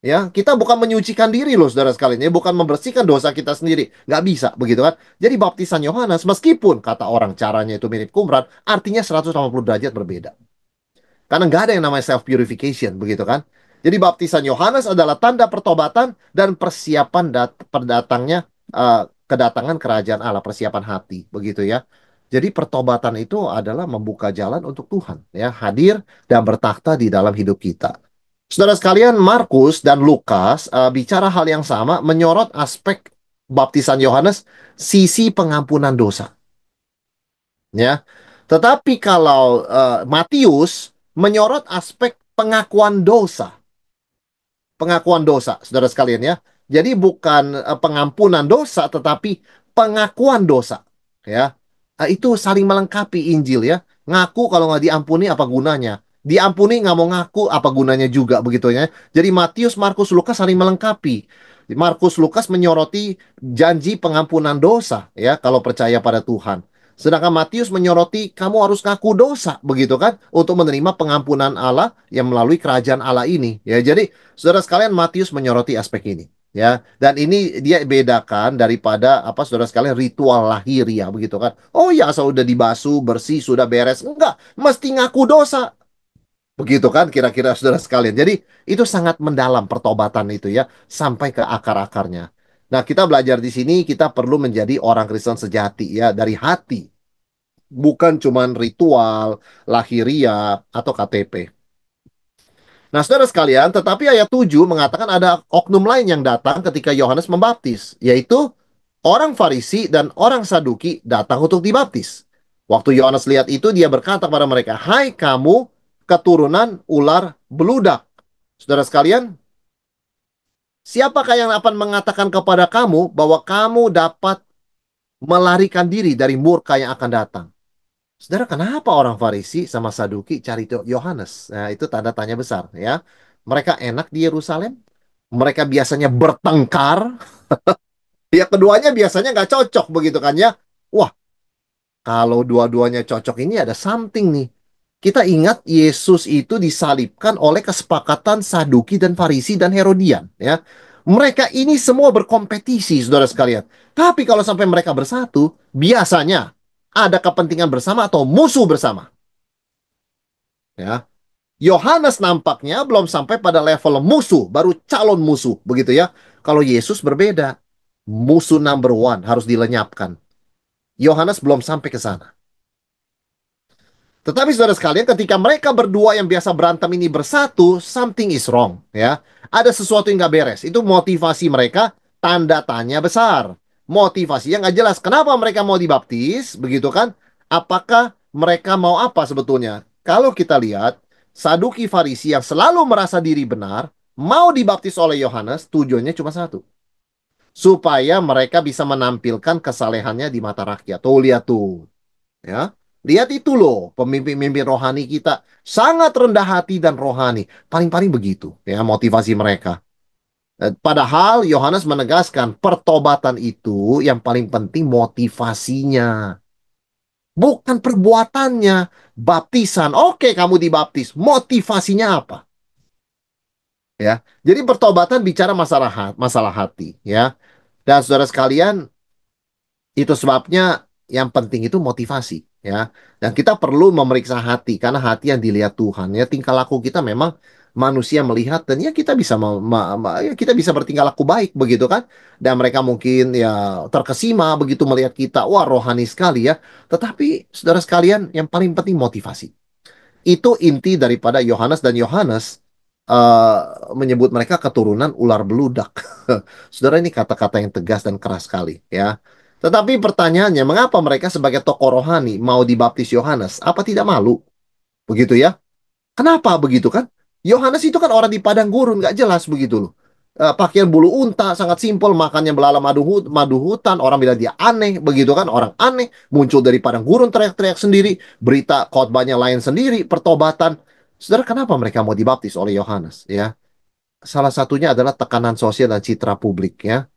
Ya, kita bukan menyucikan diri loh saudara sekalian, ya, bukan membersihkan dosa kita sendiri. Nggak bisa, begitu kan? Jadi baptisan Yohanes, meskipun kata orang caranya itu mirip kumran, artinya 180 derajat berbeda. Karena nggak ada yang namanya self-purification, begitu kan? Jadi baptisan Yohanes adalah tanda pertobatan dan persiapan dat perdatangnya uh, kedatangan kerajaan Allah, persiapan hati, begitu ya. Jadi pertobatan itu adalah membuka jalan untuk Tuhan, ya, hadir dan bertakhta di dalam hidup kita. Saudara sekalian, Markus dan Lukas uh, bicara hal yang sama, menyorot aspek baptisan Yohanes, sisi pengampunan dosa. Ya, tetapi kalau uh, Matius menyorot aspek pengakuan dosa, pengakuan dosa, saudara sekalian ya. Jadi bukan uh, pengampunan dosa, tetapi pengakuan dosa. Ya, uh, itu saling melengkapi Injil ya. Ngaku kalau nggak diampuni apa gunanya? diampuni nggak mau ngaku apa gunanya juga begitu ya. Jadi Matius, Markus, Lukas saling melengkapi. Markus Lukas menyoroti janji pengampunan dosa ya kalau percaya pada Tuhan. Sedangkan Matius menyoroti kamu harus ngaku dosa begitu kan untuk menerima pengampunan Allah yang melalui kerajaan Allah ini ya. Jadi saudara sekalian Matius menyoroti aspek ini ya dan ini dia bedakan daripada apa saudara sekalian ritual lahir ya begitu kan oh ya asal udah dibasuh bersih sudah beres enggak mesti ngaku dosa Begitu kan kira-kira saudara sekalian. Jadi itu sangat mendalam pertobatan itu ya sampai ke akar-akarnya. Nah, kita belajar di sini kita perlu menjadi orang Kristen sejati ya dari hati. Bukan cuma ritual, lahiria atau KTP. Nah, saudara sekalian, tetapi ayat 7 mengatakan ada oknum lain yang datang ketika Yohanes membaptis, yaitu orang Farisi dan orang Saduki datang untuk dibaptis. Waktu Yohanes lihat itu, dia berkata kepada mereka, Hai kamu keturunan ular beludak. Saudara sekalian, siapakah yang akan mengatakan kepada kamu bahwa kamu dapat melarikan diri dari murka yang akan datang? Saudara, kenapa orang Farisi sama Saduki cari Yohanes? Nah, itu tanda tanya besar ya. Mereka enak di Yerusalem. Mereka biasanya bertengkar. ya keduanya biasanya nggak cocok begitu kan ya. Wah, kalau dua-duanya cocok ini ada something nih. Kita ingat Yesus itu disalibkan oleh kesepakatan Saduki dan Farisi dan Herodian ya. Mereka ini semua berkompetisi saudara sekalian. Tapi kalau sampai mereka bersatu, biasanya ada kepentingan bersama atau musuh bersama. Ya. Yohanes nampaknya belum sampai pada level musuh, baru calon musuh, begitu ya. Kalau Yesus berbeda, musuh number one harus dilenyapkan. Yohanes belum sampai ke sana. Tetapi saudara sekalian, ketika mereka berdua yang biasa berantem ini bersatu, something is wrong, ya. Ada sesuatu yang nggak beres. Itu motivasi mereka, tanda tanya besar. Motivasi yang nggak jelas. Kenapa mereka mau dibaptis, begitu kan? Apakah mereka mau apa sebetulnya? Kalau kita lihat, Saduki Farisi yang selalu merasa diri benar, mau dibaptis oleh Yohanes, tujuannya cuma satu. Supaya mereka bisa menampilkan kesalehannya di mata rakyat. Tuh, lihat tuh. Ya, Lihat itu loh, pemimpin-pemimpin rohani kita sangat rendah hati dan rohani. Paling-paling begitu ya motivasi mereka. Eh, padahal Yohanes menegaskan pertobatan itu yang paling penting motivasinya. Bukan perbuatannya. Baptisan, oke kamu dibaptis. Motivasinya apa? Ya, jadi pertobatan bicara masalah masalah hati, ya. Dan saudara sekalian, itu sebabnya yang penting itu motivasi ya. Dan kita perlu memeriksa hati karena hati yang dilihat Tuhan ya. Tingkah laku kita memang manusia melihat dan ya kita bisa ya kita bisa bertingkah laku baik begitu kan dan mereka mungkin ya terkesima begitu melihat kita wah rohani sekali ya tetapi saudara sekalian yang paling penting motivasi itu inti daripada Yohanes dan Yohanes uh, menyebut mereka keturunan ular beludak saudara ini kata-kata yang tegas dan keras sekali ya tetapi pertanyaannya, mengapa mereka sebagai tokoh rohani mau dibaptis Yohanes? Apa tidak malu? Begitu ya? Kenapa begitu kan? Yohanes itu kan orang di padang gurun, nggak jelas begitu loh. Uh, pakaian bulu unta sangat simpel, makannya belalang madu, hut, madu hutan. Orang bilang dia aneh, begitu kan? Orang aneh muncul dari padang gurun teriak-teriak sendiri, berita khotbahnya lain sendiri, pertobatan. Saudara, kenapa mereka mau dibaptis oleh Yohanes? Ya, salah satunya adalah tekanan sosial dan citra publik ya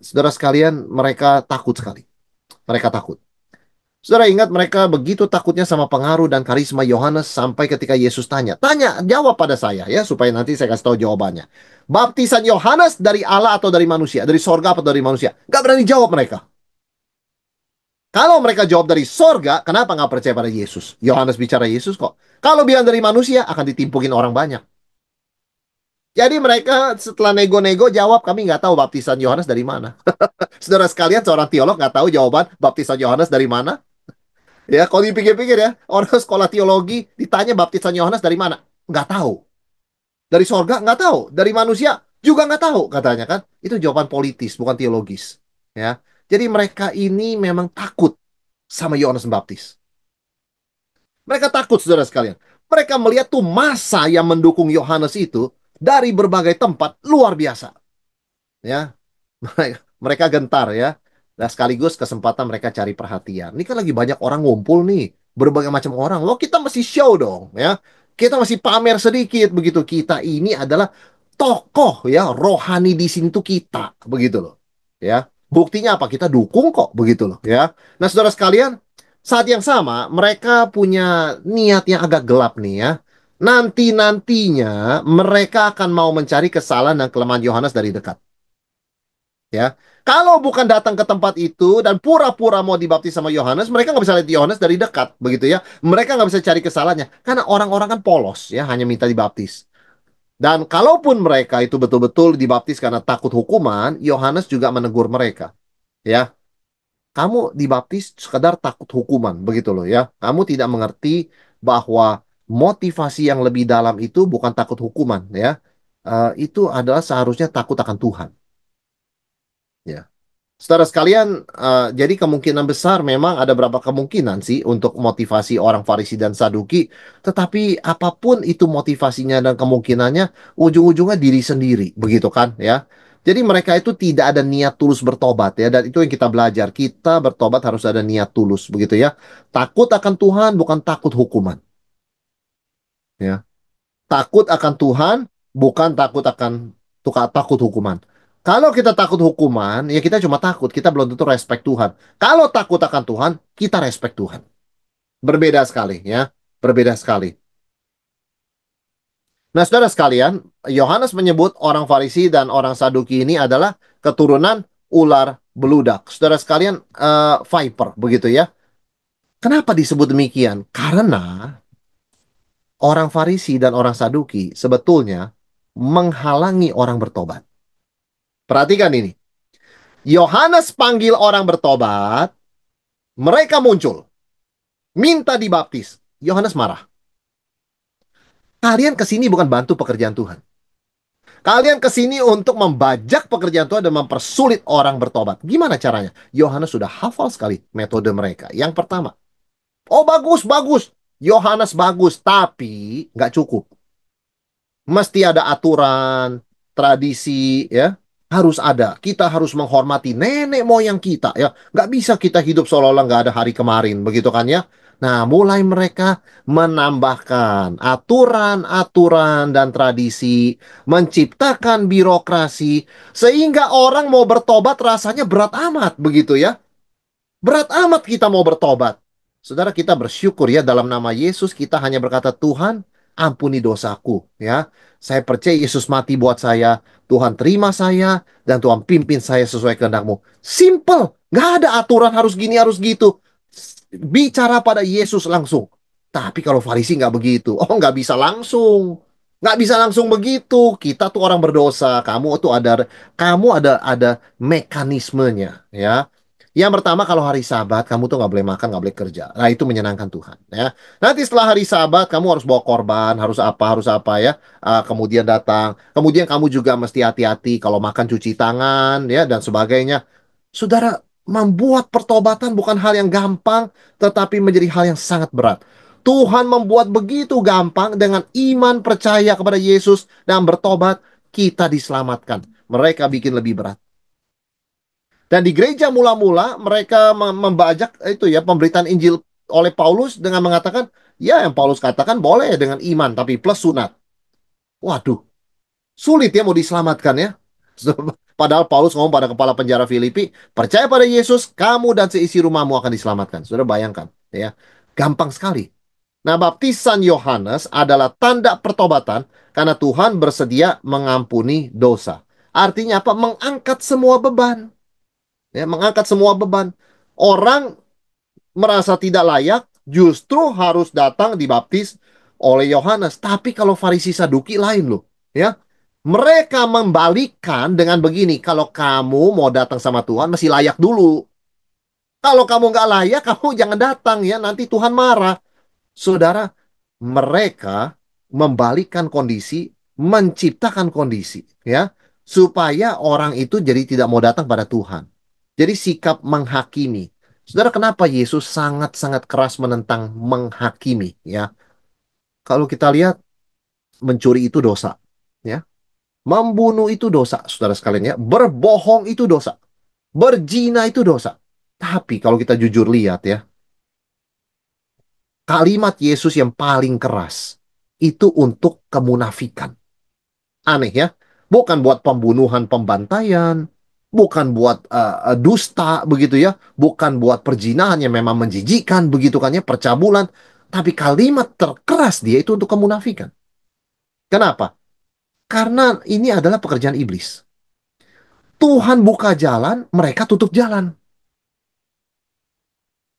saudara sekalian, mereka takut sekali. Mereka takut. Saudara ingat mereka begitu takutnya sama pengaruh dan karisma Yohanes sampai ketika Yesus tanya, tanya, jawab pada saya ya supaya nanti saya kasih tahu jawabannya. Baptisan Yohanes dari Allah atau dari manusia, dari sorga atau dari manusia? Gak berani jawab mereka. Kalau mereka jawab dari sorga, kenapa nggak percaya pada Yesus? Yohanes bicara Yesus kok. Kalau bilang dari manusia, akan ditimpukin orang banyak. Jadi mereka setelah nego-nego jawab, kami nggak tahu baptisan Yohanes dari mana. Saudara sekalian, seorang teolog nggak tahu jawaban baptisan Yohanes dari mana. Ya, kalau dipikir-pikir ya, orang sekolah teologi ditanya baptisan Yohanes dari mana? Nggak tahu. Dari sorga nggak tahu. Dari manusia juga nggak tahu katanya kan. Itu jawaban politis, bukan teologis. Ya, jadi mereka ini memang takut sama Yohanes Pembaptis. Mereka takut, saudara sekalian. Mereka melihat tuh masa yang mendukung Yohanes itu dari berbagai tempat luar biasa. Ya, mereka gentar ya. Nah, sekaligus kesempatan mereka cari perhatian. Ini kan lagi banyak orang ngumpul nih, berbagai macam orang. Loh, kita masih show dong, ya. Kita masih pamer sedikit begitu. Kita ini adalah tokoh ya, rohani di sini tuh kita, begitu loh. Ya. Buktinya apa? Kita dukung kok begitu loh ya. Nah, saudara sekalian, saat yang sama mereka punya niat yang agak gelap nih ya. Nanti-nantinya mereka akan mau mencari kesalahan dan kelemahan Yohanes dari dekat. Ya, kalau bukan datang ke tempat itu dan pura-pura mau dibaptis sama Yohanes, mereka nggak bisa lihat Yohanes dari dekat, begitu ya. Mereka nggak bisa cari kesalahannya karena orang-orang kan polos ya, hanya minta dibaptis. Dan kalaupun mereka itu betul-betul dibaptis karena takut hukuman, Yohanes juga menegur mereka. Ya, kamu dibaptis sekedar takut hukuman, begitu loh ya. Kamu tidak mengerti bahwa motivasi yang lebih dalam itu bukan takut hukuman, ya. Uh, itu adalah seharusnya takut akan Tuhan. Saudara sekalian, uh, jadi kemungkinan besar memang ada berapa kemungkinan sih untuk motivasi orang Farisi dan Saduki, tetapi apa pun itu motivasinya dan kemungkinannya, ujung-ujungnya diri sendiri, begitu kan ya. Jadi mereka itu tidak ada niat tulus bertobat ya, dan itu yang kita belajar. Kita bertobat harus ada niat tulus, begitu ya. Takut akan Tuhan bukan takut hukuman. Ya. Takut akan Tuhan bukan takut akan takut hukuman. Kalau kita takut hukuman, ya kita cuma takut. Kita belum tentu respect Tuhan. Kalau takut akan Tuhan, kita respect Tuhan. Berbeda sekali ya. Berbeda sekali. Nah, saudara sekalian, Yohanes menyebut orang Farisi dan orang Saduki ini adalah keturunan ular beludak. Saudara sekalian, uh, viper, begitu ya. Kenapa disebut demikian? Karena orang Farisi dan orang Saduki sebetulnya menghalangi orang bertobat. Perhatikan ini. Yohanes panggil orang bertobat, mereka muncul. Minta dibaptis. Yohanes marah. Kalian ke sini bukan bantu pekerjaan Tuhan. Kalian ke sini untuk membajak pekerjaan Tuhan dan mempersulit orang bertobat. Gimana caranya? Yohanes sudah hafal sekali metode mereka. Yang pertama, oh bagus, bagus. Yohanes bagus, tapi nggak cukup. Mesti ada aturan, tradisi, ya harus ada. Kita harus menghormati nenek moyang kita ya. Nggak bisa kita hidup seolah-olah nggak ada hari kemarin, begitu kan ya? Nah, mulai mereka menambahkan aturan-aturan dan tradisi, menciptakan birokrasi, sehingga orang mau bertobat rasanya berat amat, begitu ya. Berat amat kita mau bertobat. Saudara kita bersyukur ya dalam nama Yesus kita hanya berkata Tuhan ampuni dosaku ya. Saya percaya Yesus mati buat saya. Tuhan terima saya dan Tuhan pimpin saya sesuai kehendakmu. Simple. Nggak ada aturan harus gini, harus gitu. Bicara pada Yesus langsung. Tapi kalau Farisi nggak begitu. Oh, nggak bisa langsung. Nggak bisa langsung begitu. Kita tuh orang berdosa. Kamu tuh ada, kamu ada ada mekanismenya, ya. Yang pertama kalau hari Sabat kamu tuh nggak boleh makan, nggak boleh kerja. Nah itu menyenangkan Tuhan ya. Nanti setelah hari Sabat kamu harus bawa korban, harus apa, harus apa ya. Uh, kemudian datang. Kemudian kamu juga mesti hati-hati kalau makan cuci tangan ya dan sebagainya. Saudara membuat pertobatan bukan hal yang gampang, tetapi menjadi hal yang sangat berat. Tuhan membuat begitu gampang dengan iman percaya kepada Yesus dan bertobat kita diselamatkan. Mereka bikin lebih berat. Dan di gereja mula-mula mereka membajak itu ya pemberitaan Injil oleh Paulus dengan mengatakan ya yang Paulus katakan boleh dengan iman tapi plus sunat. Waduh, sulit ya mau diselamatkan ya. Padahal Paulus ngomong pada kepala penjara Filipi, percaya pada Yesus, kamu dan seisi rumahmu akan diselamatkan. Saudara bayangkan, ya. Gampang sekali. Nah, baptisan Yohanes adalah tanda pertobatan karena Tuhan bersedia mengampuni dosa. Artinya apa? Mengangkat semua beban. Ya, mengangkat semua beban. Orang merasa tidak layak, justru harus datang dibaptis oleh Yohanes. Tapi kalau Farisi Saduki lain loh, ya. Mereka membalikkan dengan begini, kalau kamu mau datang sama Tuhan, masih layak dulu. Kalau kamu nggak layak, kamu jangan datang ya, nanti Tuhan marah. Saudara, mereka membalikkan kondisi, menciptakan kondisi, ya, supaya orang itu jadi tidak mau datang pada Tuhan. Jadi sikap menghakimi. Saudara, kenapa Yesus sangat-sangat keras menentang menghakimi, ya? Kalau kita lihat mencuri itu dosa, ya. Membunuh itu dosa, saudara sekalian ya. Berbohong itu dosa. Berzina itu dosa. Tapi kalau kita jujur lihat ya, kalimat Yesus yang paling keras itu untuk kemunafikan. Aneh ya. Bukan buat pembunuhan, pembantaian, bukan buat uh, dusta begitu ya, bukan buat perjinahan yang memang menjijikan begitu kan ya, percabulan, tapi kalimat terkeras dia itu untuk kemunafikan. Kenapa? Karena ini adalah pekerjaan iblis. Tuhan buka jalan, mereka tutup jalan.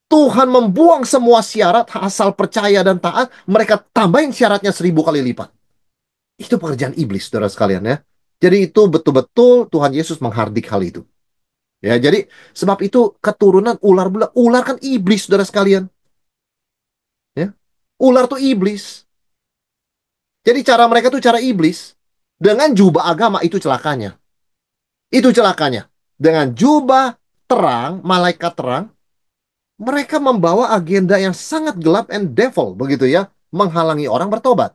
Tuhan membuang semua syarat asal percaya dan taat, mereka tambahin syaratnya seribu kali lipat. Itu pekerjaan iblis, saudara sekalian ya. Jadi itu betul-betul Tuhan Yesus menghardik hal itu. Ya, jadi sebab itu keturunan ular bula, ular kan iblis, saudara sekalian. Ya, ular tuh iblis. Jadi cara mereka tuh cara iblis. Dengan jubah agama itu celakanya. Itu celakanya. Dengan jubah terang, malaikat terang, mereka membawa agenda yang sangat gelap and devil begitu ya, menghalangi orang bertobat.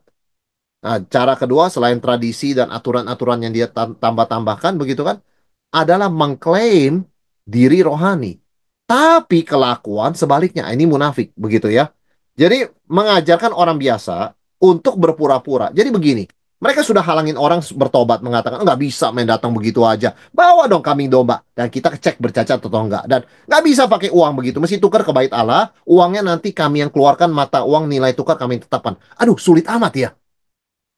Nah, cara kedua selain tradisi dan aturan-aturan yang dia tambah-tambahkan begitu kan, adalah mengklaim diri rohani. Tapi kelakuan sebaliknya, ini munafik begitu ya. Jadi mengajarkan orang biasa untuk berpura-pura. Jadi begini, mereka sudah halangin orang bertobat mengatakan nggak bisa main datang begitu aja. Bawa dong kambing domba dan kita cek bercacat atau enggak. Dan nggak bisa pakai uang begitu. Mesti tukar ke bait Allah. Uangnya nanti kami yang keluarkan mata uang nilai tukar kami tetapkan. Aduh sulit amat ya.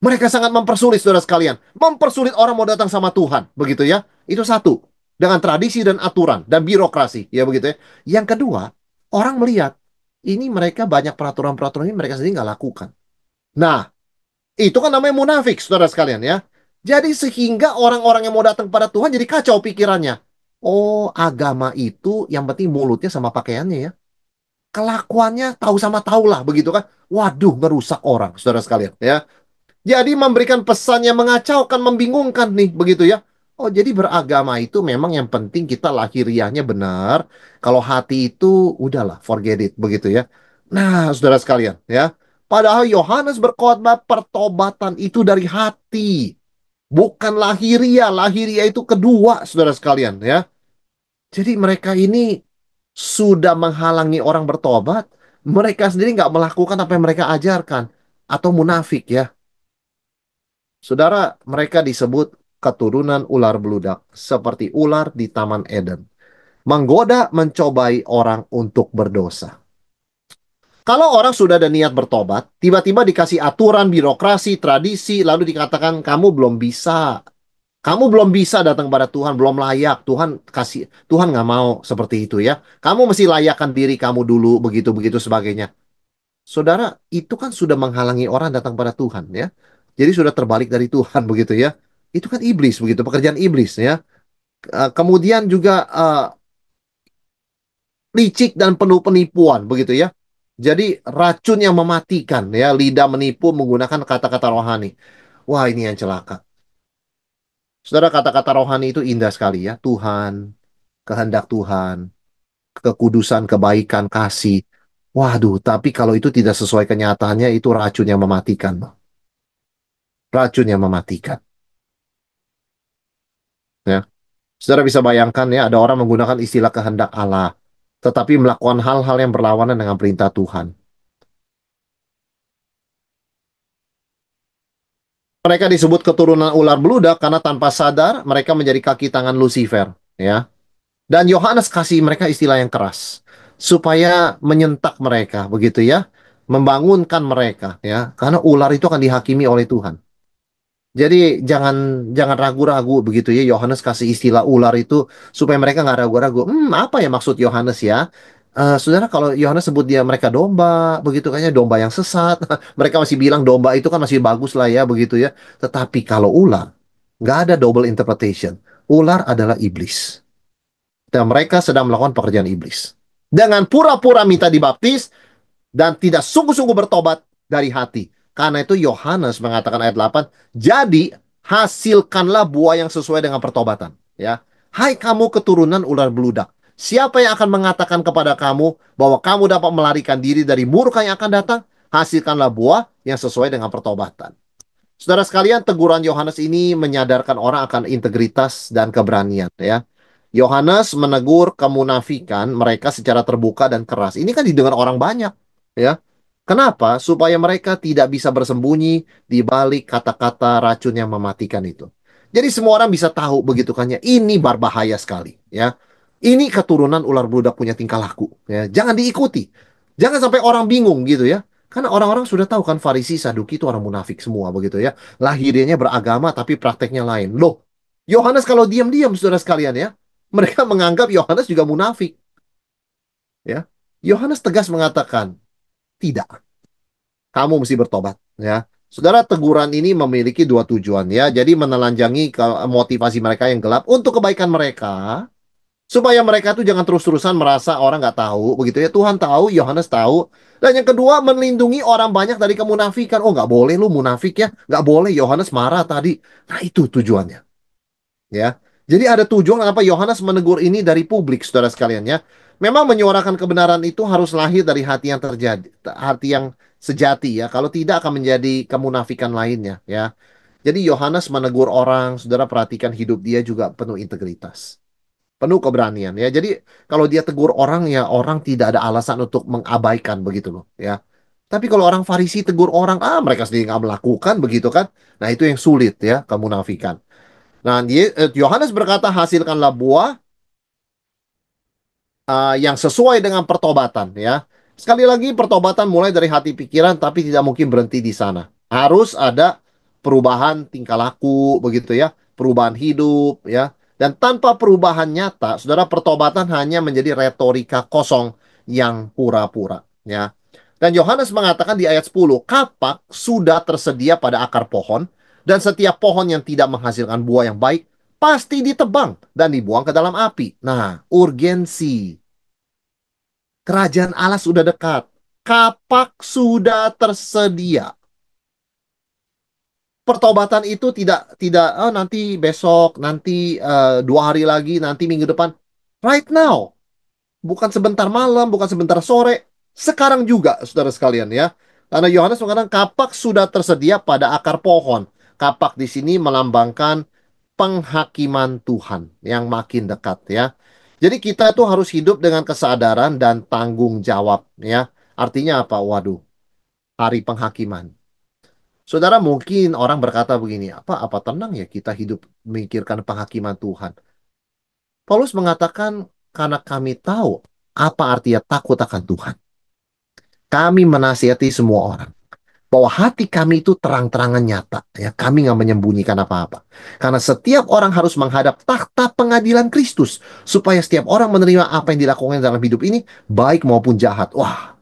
Mereka sangat mempersulit saudara sekalian. Mempersulit orang mau datang sama Tuhan. Begitu ya. Itu satu. Dengan tradisi dan aturan dan birokrasi. Ya begitu ya. Yang kedua, orang melihat ini mereka banyak peraturan-peraturan ini mereka sendiri nggak lakukan. Nah, itu kan namanya munafik, saudara sekalian ya. Jadi sehingga orang-orang yang mau datang pada Tuhan jadi kacau pikirannya. Oh, agama itu yang penting mulutnya sama pakaiannya ya. Kelakuannya tahu sama tahu lah begitu kan. Waduh, merusak orang, saudara sekalian ya. Jadi memberikan pesan yang mengacaukan, membingungkan nih, begitu ya. Oh, jadi beragama itu memang yang penting kita lahiriahnya benar. Kalau hati itu udahlah, forget it, begitu ya. Nah, saudara sekalian, ya. Padahal Yohanes berkhotbah pertobatan itu dari hati. Bukan lahiria. Lahiria itu kedua, saudara sekalian. ya. Jadi mereka ini sudah menghalangi orang bertobat. Mereka sendiri nggak melakukan apa yang mereka ajarkan. Atau munafik ya. Saudara, mereka disebut keturunan ular beludak. Seperti ular di Taman Eden. Menggoda mencobai orang untuk berdosa. Kalau orang sudah ada niat bertobat, tiba-tiba dikasih aturan, birokrasi, tradisi, lalu dikatakan kamu belum bisa. Kamu belum bisa datang pada Tuhan, belum layak. Tuhan kasih, Tuhan nggak mau seperti itu ya. Kamu mesti layakkan diri kamu dulu, begitu-begitu sebagainya. Saudara, itu kan sudah menghalangi orang datang pada Tuhan ya. Jadi sudah terbalik dari Tuhan begitu ya. Itu kan iblis begitu, pekerjaan iblis ya. Eh, kemudian juga uh, licik dan penuh penipuan begitu ya. Jadi racun yang mematikan ya, lidah menipu menggunakan kata-kata rohani. Wah, ini yang celaka. Saudara, kata-kata rohani itu indah sekali ya. Tuhan, kehendak Tuhan, kekudusan, kebaikan, kasih. Waduh, tapi kalau itu tidak sesuai kenyataannya, itu racun yang mematikan. Racun yang mematikan. Ya. Saudara bisa bayangkan ya, ada orang menggunakan istilah kehendak Allah tetapi melakukan hal-hal yang berlawanan dengan perintah Tuhan. Mereka disebut keturunan ular beludak karena tanpa sadar mereka menjadi kaki tangan Lucifer, ya. Dan Yohanes kasih mereka istilah yang keras supaya menyentak mereka, begitu ya, membangunkan mereka, ya. Karena ular itu akan dihakimi oleh Tuhan. Jadi jangan jangan ragu-ragu begitu ya Yohanes kasih istilah ular itu supaya mereka nggak ragu-ragu. Hmm, apa ya maksud Yohanes ya? Eh, saudara kalau Yohanes sebut dia mereka domba, begitu kayaknya domba yang sesat. Mereka masih bilang domba itu kan masih bagus lah ya begitu ya. Tetapi kalau ular, nggak ada double interpretation. Ular adalah iblis. Dan mereka sedang melakukan pekerjaan iblis. Dengan pura-pura minta dibaptis dan tidak sungguh-sungguh bertobat dari hati. Karena itu Yohanes mengatakan ayat 8, jadi hasilkanlah buah yang sesuai dengan pertobatan. Ya, Hai kamu keturunan ular beludak. Siapa yang akan mengatakan kepada kamu bahwa kamu dapat melarikan diri dari murka yang akan datang? Hasilkanlah buah yang sesuai dengan pertobatan. Saudara sekalian, teguran Yohanes ini menyadarkan orang akan integritas dan keberanian ya. Yohanes menegur kemunafikan mereka secara terbuka dan keras. Ini kan didengar orang banyak, ya. Kenapa? Supaya mereka tidak bisa bersembunyi di balik kata-kata racun yang mematikan itu. Jadi semua orang bisa tahu begitu kan ya. Ini berbahaya sekali, ya. Ini keturunan ular beludak punya tingkah laku, ya. Jangan diikuti. Jangan sampai orang bingung gitu ya. Karena orang-orang sudah tahu kan Farisi, Saduki itu orang munafik semua begitu ya. Lahirnya beragama tapi prakteknya lain. Loh, Yohanes kalau diam-diam saudara sekalian ya, mereka menganggap Yohanes juga munafik. Ya. Yohanes tegas mengatakan, tidak. Kamu mesti bertobat, ya. Saudara, teguran ini memiliki dua tujuan ya. Jadi menelanjangi motivasi mereka yang gelap untuk kebaikan mereka, supaya mereka tuh jangan terus-terusan merasa orang nggak tahu, begitu ya. Tuhan tahu, Yohanes tahu. Dan yang kedua, melindungi orang banyak dari kemunafikan. Oh, nggak boleh lu munafik ya, nggak boleh. Yohanes marah tadi. Nah, itu tujuannya. Ya, jadi ada tujuan kenapa Yohanes menegur ini dari publik, saudara sekalian ya. Memang menyuarakan kebenaran itu harus lahir dari hati yang terjadi, hati yang sejati ya. Kalau tidak akan menjadi kemunafikan lainnya ya. Jadi Yohanes menegur orang, saudara perhatikan hidup dia juga penuh integritas, penuh keberanian ya. Jadi kalau dia tegur orang ya orang tidak ada alasan untuk mengabaikan begitu loh ya. Tapi kalau orang Farisi tegur orang, ah mereka sendiri nggak melakukan begitu kan. Nah itu yang sulit ya kemunafikan. Nah, eh, Yohanes berkata, hasilkanlah buah uh, yang sesuai dengan pertobatan ya. Sekali lagi pertobatan mulai dari hati pikiran tapi tidak mungkin berhenti di sana. Harus ada perubahan tingkah laku begitu ya, perubahan hidup ya. Dan tanpa perubahan nyata, Saudara pertobatan hanya menjadi retorika kosong yang pura-pura ya. Dan Yohanes mengatakan di ayat 10, kapak sudah tersedia pada akar pohon dan setiap pohon yang tidak menghasilkan buah yang baik pasti ditebang dan dibuang ke dalam api. Nah, urgensi Kerajaan Allah sudah dekat. Kapak sudah tersedia. Pertobatan itu tidak tidak oh, nanti besok, nanti uh, dua hari lagi, nanti minggu depan. Right now. Bukan sebentar malam, bukan sebentar sore. Sekarang juga, saudara sekalian ya. Karena Yohanes mengatakan kapak sudah tersedia pada akar pohon. Kapak di sini melambangkan penghakiman Tuhan yang makin dekat ya. Jadi kita tuh harus hidup dengan kesadaran dan tanggung jawab ya. Artinya apa? Waduh, hari penghakiman. Saudara mungkin orang berkata begini, apa apa tenang ya kita hidup memikirkan penghakiman Tuhan. Paulus mengatakan karena kami tahu apa artinya takut akan Tuhan. Kami menasihati semua orang bahwa hati kami itu terang-terangan nyata. Ya, kami nggak menyembunyikan apa-apa. Karena setiap orang harus menghadap takhta pengadilan Kristus. Supaya setiap orang menerima apa yang dilakukan dalam hidup ini, baik maupun jahat. Wah,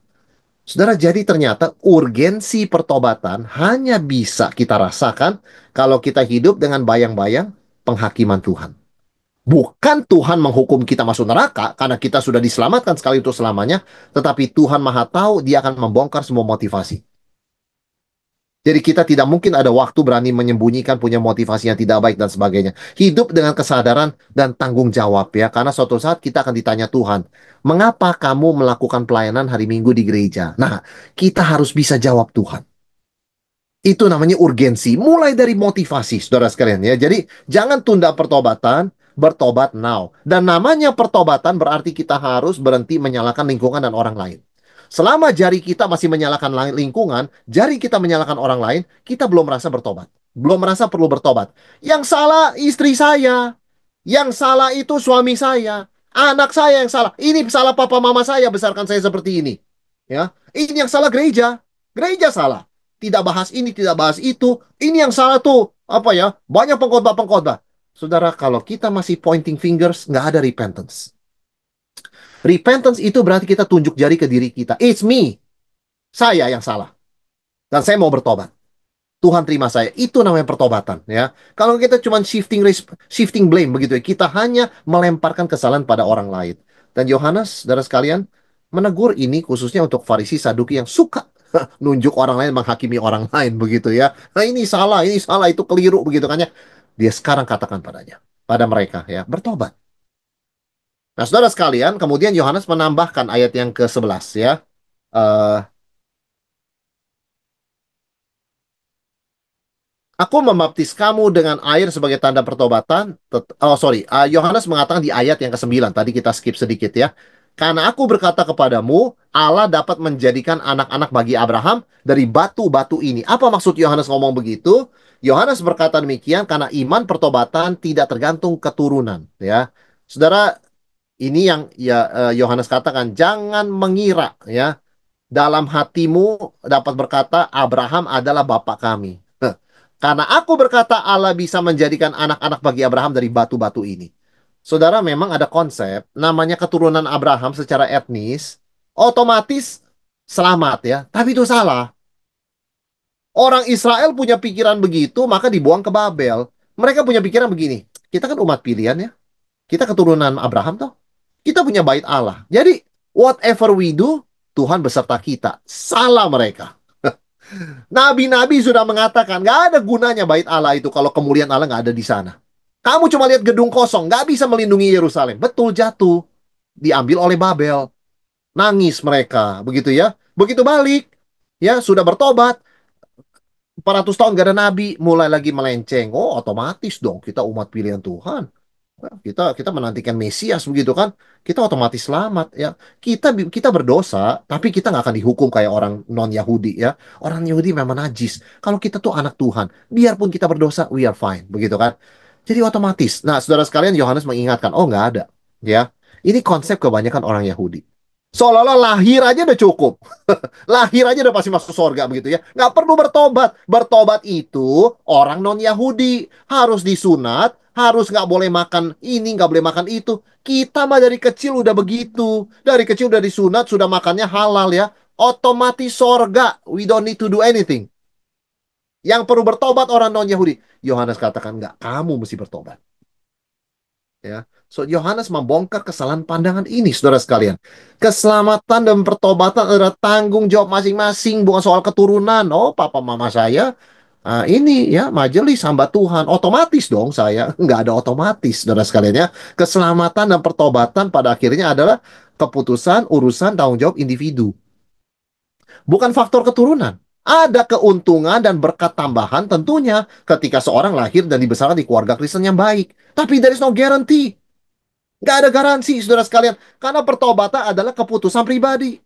Saudara, jadi ternyata urgensi pertobatan hanya bisa kita rasakan kalau kita hidup dengan bayang-bayang penghakiman Tuhan. Bukan Tuhan menghukum kita masuk neraka karena kita sudah diselamatkan sekali untuk selamanya, tetapi Tuhan Maha Tahu dia akan membongkar semua motivasi. Jadi kita tidak mungkin ada waktu berani menyembunyikan punya motivasi yang tidak baik dan sebagainya. Hidup dengan kesadaran dan tanggung jawab ya. Karena suatu saat kita akan ditanya Tuhan, mengapa kamu melakukan pelayanan hari Minggu di gereja? Nah, kita harus bisa jawab Tuhan. Itu namanya urgensi. Mulai dari motivasi, saudara sekalian ya. Jadi jangan tunda pertobatan, bertobat now. Dan namanya pertobatan berarti kita harus berhenti menyalahkan lingkungan dan orang lain. Selama jari kita masih menyalakan lingkungan, jari kita menyalakan orang lain, kita belum merasa bertobat. belum merasa perlu bertobat. Yang salah istri saya. Yang salah itu suami saya. Anak saya yang salah. Ini salah papa mama saya besarkan saya seperti ini. Ya, ini yang salah gereja. Gereja salah. Tidak bahas ini, tidak bahas itu. Ini yang salah tuh apa ya? Banyak pengkhotbah-pengkhotbah. Saudara, kalau kita masih pointing fingers, nggak ada repentance. Repentance itu berarti kita tunjuk jari ke diri kita. It's me. Saya yang salah. Dan saya mau bertobat. Tuhan terima saya. Itu namanya pertobatan ya. Kalau kita cuma shifting shifting blame begitu ya, kita hanya melemparkan kesalahan pada orang lain. Dan Yohanes, saudara sekalian, menegur ini khususnya untuk Farisi Saduki yang suka nunjuk orang lain menghakimi orang lain begitu ya. Nah ini salah, ini salah, itu keliru begitu kan ya. Dia sekarang katakan padanya, pada mereka ya, bertobat. Nah, saudara sekalian, kemudian Yohanes menambahkan ayat yang ke-11 ya. Uh, Aku membaptis kamu dengan air sebagai tanda pertobatan. Oh, sorry. Uh, Yohanes mengatakan di ayat yang ke-9. Tadi kita skip sedikit ya. Karena aku berkata kepadamu, Allah dapat menjadikan anak-anak bagi Abraham dari batu-batu ini. Apa maksud Yohanes ngomong begitu? Yohanes berkata demikian karena iman pertobatan tidak tergantung keturunan. Ya, saudara, ini yang ya eh, Yohanes katakan jangan mengira ya dalam hatimu dapat berkata Abraham adalah bapak kami. Karena aku berkata Allah bisa menjadikan anak-anak bagi Abraham dari batu-batu ini. Saudara memang ada konsep namanya keturunan Abraham secara etnis otomatis selamat ya, tapi itu salah. Orang Israel punya pikiran begitu, maka dibuang ke Babel. Mereka punya pikiran begini, kita kan umat pilihan ya. Kita keturunan Abraham toh. Kita punya bait Allah. Jadi, whatever we do, Tuhan beserta kita. Salah mereka. Nabi-nabi sudah mengatakan, nggak ada gunanya bait Allah itu kalau kemuliaan Allah nggak ada di sana. Kamu cuma lihat gedung kosong, nggak bisa melindungi Yerusalem. Betul jatuh. Diambil oleh Babel. Nangis mereka, begitu ya. Begitu balik, ya sudah bertobat. 400 tahun gak ada nabi, mulai lagi melenceng. Oh, otomatis dong kita umat pilihan Tuhan kita kita menantikan Mesias begitu kan kita otomatis selamat ya kita kita berdosa tapi kita nggak akan dihukum kayak orang non Yahudi ya orang Yahudi memang najis kalau kita tuh anak Tuhan biarpun kita berdosa we are fine begitu kan jadi otomatis nah saudara sekalian Yohanes mengingatkan oh nggak ada ya ini konsep kebanyakan orang Yahudi Seolah-olah lahir aja udah cukup. lahir aja udah pasti masuk surga begitu ya. Nggak perlu bertobat. Bertobat itu orang non-Yahudi. Harus disunat, harus nggak boleh makan ini, nggak boleh makan itu. Kita mah dari kecil udah begitu. Dari kecil udah disunat, sudah makannya halal ya. Otomatis sorga. We don't need to do anything. Yang perlu bertobat orang non-Yahudi. Yohanes katakan, nggak, kamu mesti bertobat. Ya, So, Yohanes membongkar kesalahan pandangan ini, saudara sekalian. Keselamatan dan pertobatan adalah tanggung jawab masing-masing, bukan soal keturunan. Oh, papa mama saya uh, ini ya majelis hamba Tuhan. Otomatis dong saya. Nggak ada otomatis, saudara sekalian ya. Keselamatan dan pertobatan pada akhirnya adalah keputusan, urusan, tanggung jawab individu. Bukan faktor keturunan. Ada keuntungan dan berkat tambahan tentunya ketika seorang lahir dan dibesarkan di keluarga Kristen yang baik. Tapi there is no guarantee Nggak ada garansi, saudara sekalian. Karena pertobatan adalah keputusan pribadi.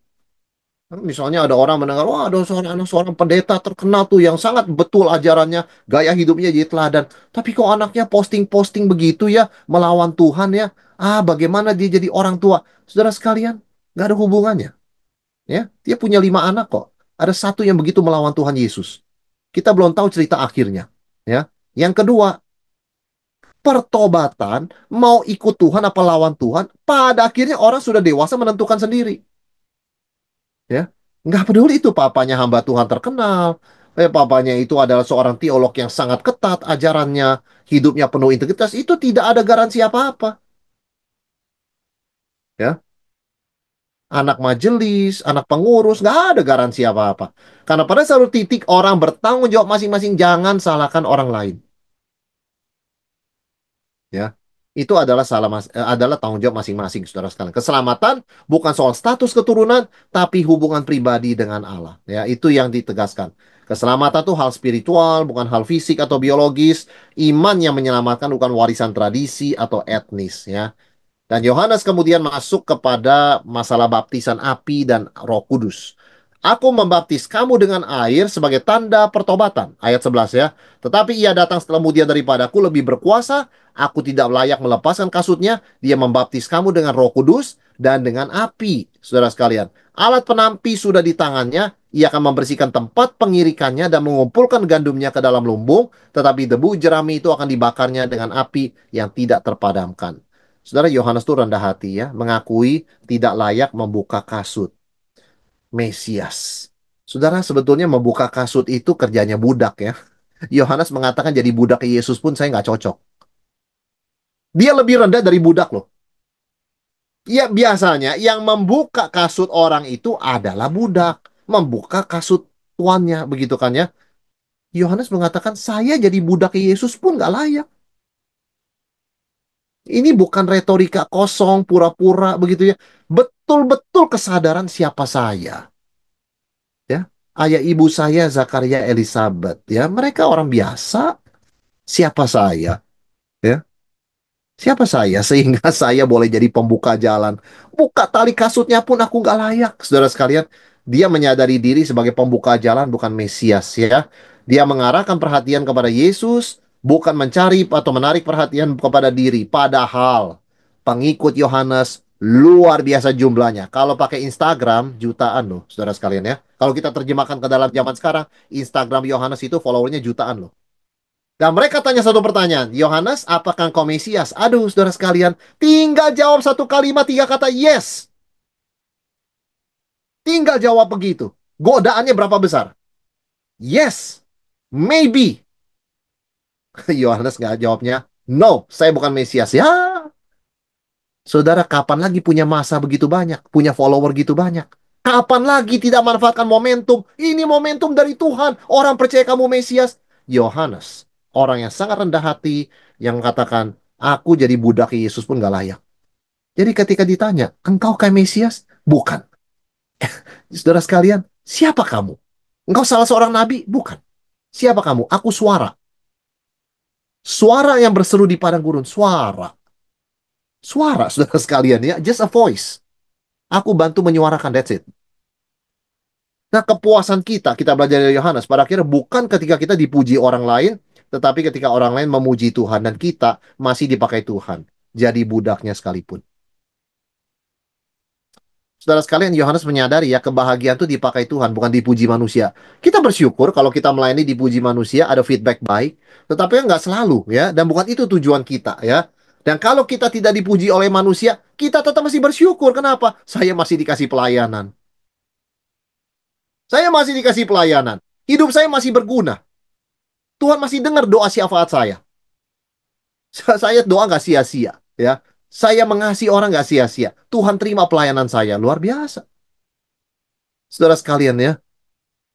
Misalnya ada orang mendengar, wah ada seorang anak seorang pendeta terkenal tuh yang sangat betul ajarannya, gaya hidupnya jadi teladan. Tapi kok anaknya posting-posting begitu ya, melawan Tuhan ya. Ah, bagaimana dia jadi orang tua? Saudara sekalian, nggak ada hubungannya. Ya, dia punya lima anak kok. Ada satu yang begitu melawan Tuhan Yesus. Kita belum tahu cerita akhirnya. Ya, yang kedua, pertobatan, mau ikut Tuhan apa lawan Tuhan, pada akhirnya orang sudah dewasa menentukan sendiri. Ya, nggak peduli itu papanya hamba Tuhan terkenal, eh, papanya itu adalah seorang teolog yang sangat ketat ajarannya, hidupnya penuh integritas, itu tidak ada garansi apa-apa. Ya, anak majelis, anak pengurus, nggak ada garansi apa-apa. Karena pada satu titik orang bertanggung jawab masing-masing, jangan salahkan orang lain. Ya itu adalah salah mas eh, adalah tanggung jawab masing-masing saudara sekalian. Keselamatan bukan soal status keturunan tapi hubungan pribadi dengan Allah. Ya, itu yang ditegaskan. Keselamatan itu hal spiritual, bukan hal fisik atau biologis. Iman yang menyelamatkan bukan warisan tradisi atau etnis ya. Dan Yohanes kemudian masuk kepada masalah baptisan api dan Roh Kudus. Aku membaptis kamu dengan air sebagai tanda pertobatan. Ayat 11 ya. Tetapi ia datang setelahmu dia daripadaku lebih berkuasa. Aku tidak layak melepaskan kasutnya. Dia membaptis kamu dengan roh kudus dan dengan api. Saudara sekalian. Alat penampi sudah di tangannya. Ia akan membersihkan tempat pengirikannya dan mengumpulkan gandumnya ke dalam lumbung. Tetapi debu jerami itu akan dibakarnya dengan api yang tidak terpadamkan. Saudara Yohanes itu rendah hati ya. Mengakui tidak layak membuka kasut. Mesias. Saudara, sebetulnya membuka kasut itu kerjanya budak ya. Yohanes mengatakan jadi budak Yesus pun saya nggak cocok. Dia lebih rendah dari budak loh. Ya biasanya yang membuka kasut orang itu adalah budak. Membuka kasut tuannya, begitu kan ya. Yohanes mengatakan saya jadi budak Yesus pun nggak layak. Ini bukan retorika kosong, pura-pura begitu ya. Betul-betul kesadaran siapa saya. Ayah ibu saya Zakaria Elizabeth. Ya mereka orang biasa. Siapa saya? Ya siapa saya? Sehingga saya boleh jadi pembuka jalan. Buka tali kasutnya pun aku nggak layak saudara sekalian. Dia menyadari diri sebagai pembuka jalan bukan Mesias ya. Dia mengarahkan perhatian kepada Yesus bukan mencari atau menarik perhatian kepada diri. Padahal pengikut Yohanes luar biasa jumlahnya. Kalau pakai Instagram jutaan loh, saudara sekalian ya. Kalau kita terjemahkan ke dalam zaman sekarang, Instagram Yohanes itu followernya jutaan loh. Dan mereka tanya satu pertanyaan, Yohanes, apakah kau Mesias? Aduh, saudara sekalian, tinggal jawab satu kalimat tiga kata yes. Tinggal jawab begitu. Godaannya berapa besar? Yes, maybe. Yohanes nggak jawabnya, no, saya bukan Mesias. Ya, Saudara, kapan lagi punya masa begitu banyak, punya follower gitu banyak? Kapan lagi tidak manfaatkan momentum? Ini momentum dari Tuhan. Orang percaya kamu Mesias. Yohanes, orang yang sangat rendah hati, yang katakan, aku jadi budak Yesus pun gak layak. Jadi ketika ditanya, engkau kayak Mesias? Bukan. Saudara sekalian, siapa kamu? Engkau salah seorang nabi? Bukan. Siapa kamu? Aku suara. Suara yang berseru di padang gurun. Suara suara, saudara sekalian ya, just a voice. Aku bantu menyuarakan, that's it. Nah, kepuasan kita, kita belajar dari Yohanes, pada akhirnya bukan ketika kita dipuji orang lain, tetapi ketika orang lain memuji Tuhan dan kita masih dipakai Tuhan, jadi budaknya sekalipun. Saudara sekalian, Yohanes menyadari ya kebahagiaan itu dipakai Tuhan, bukan dipuji manusia. Kita bersyukur kalau kita melayani dipuji manusia, ada feedback baik, tetapi nggak selalu ya, dan bukan itu tujuan kita ya. Dan kalau kita tidak dipuji oleh manusia, kita tetap masih bersyukur. Kenapa? Saya masih dikasih pelayanan. Saya masih dikasih pelayanan. Hidup saya masih berguna. Tuhan masih dengar doa syafaat saya. Saya doa nggak sia-sia. ya. Saya mengasihi orang nggak sia-sia. Tuhan terima pelayanan saya. Luar biasa. Saudara sekalian ya,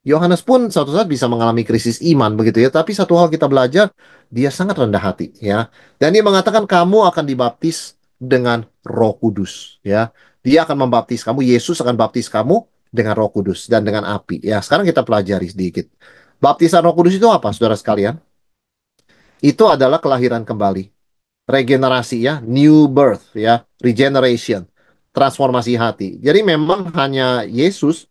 Yohanes pun suatu saat bisa mengalami krisis iman begitu ya. Tapi satu hal kita belajar, dia sangat rendah hati ya. Dan dia mengatakan kamu akan dibaptis dengan Roh Kudus ya. Dia akan membaptis kamu, Yesus akan baptis kamu dengan Roh Kudus dan dengan api ya. Sekarang kita pelajari sedikit. Baptisan Roh Kudus itu apa Saudara sekalian? Itu adalah kelahiran kembali. Regenerasi ya, new birth ya, regeneration, transformasi hati. Jadi memang hanya Yesus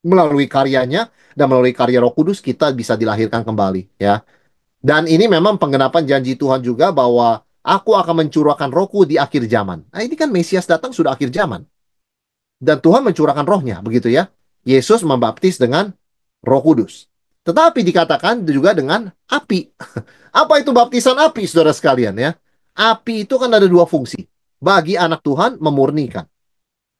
melalui karyanya dan melalui karya Roh Kudus kita bisa dilahirkan kembali ya. Dan ini memang penggenapan janji Tuhan juga bahwa aku akan mencurahkan rohku di akhir zaman. Nah ini kan Mesias datang sudah akhir zaman. Dan Tuhan mencurahkan rohnya begitu ya. Yesus membaptis dengan roh kudus. Tetapi dikatakan juga dengan api. Apa itu baptisan api saudara sekalian ya? Api itu kan ada dua fungsi. Bagi anak Tuhan memurnikan.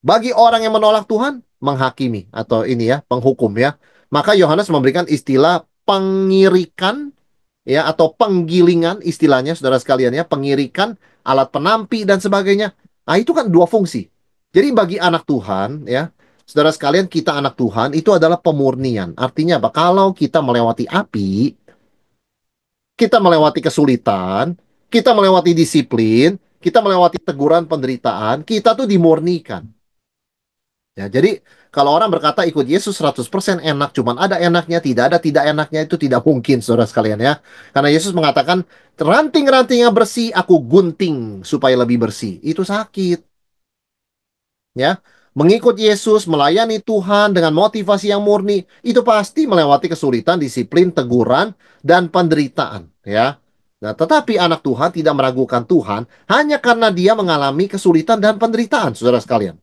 Bagi orang yang menolak Tuhan menghakimi atau ini ya, penghukum ya. Maka Yohanes memberikan istilah pengirikan ya atau penggilingan istilahnya saudara sekalian ya, pengirikan, alat penampi dan sebagainya. Nah, itu kan dua fungsi. Jadi bagi anak Tuhan ya, saudara sekalian kita anak Tuhan itu adalah pemurnian. Artinya apa? Kalau kita melewati api, kita melewati kesulitan, kita melewati disiplin, kita melewati teguran penderitaan, kita tuh dimurnikan. Ya, jadi kalau orang berkata ikut Yesus 100% enak, cuman ada enaknya, tidak ada tidak enaknya, itu tidak mungkin, saudara sekalian ya. Karena Yesus mengatakan, ranting-ranting yang bersih, aku gunting supaya lebih bersih. Itu sakit. Ya, Mengikut Yesus, melayani Tuhan dengan motivasi yang murni, itu pasti melewati kesulitan, disiplin, teguran, dan penderitaan. Ya, Nah, tetapi anak Tuhan tidak meragukan Tuhan hanya karena dia mengalami kesulitan dan penderitaan, saudara sekalian.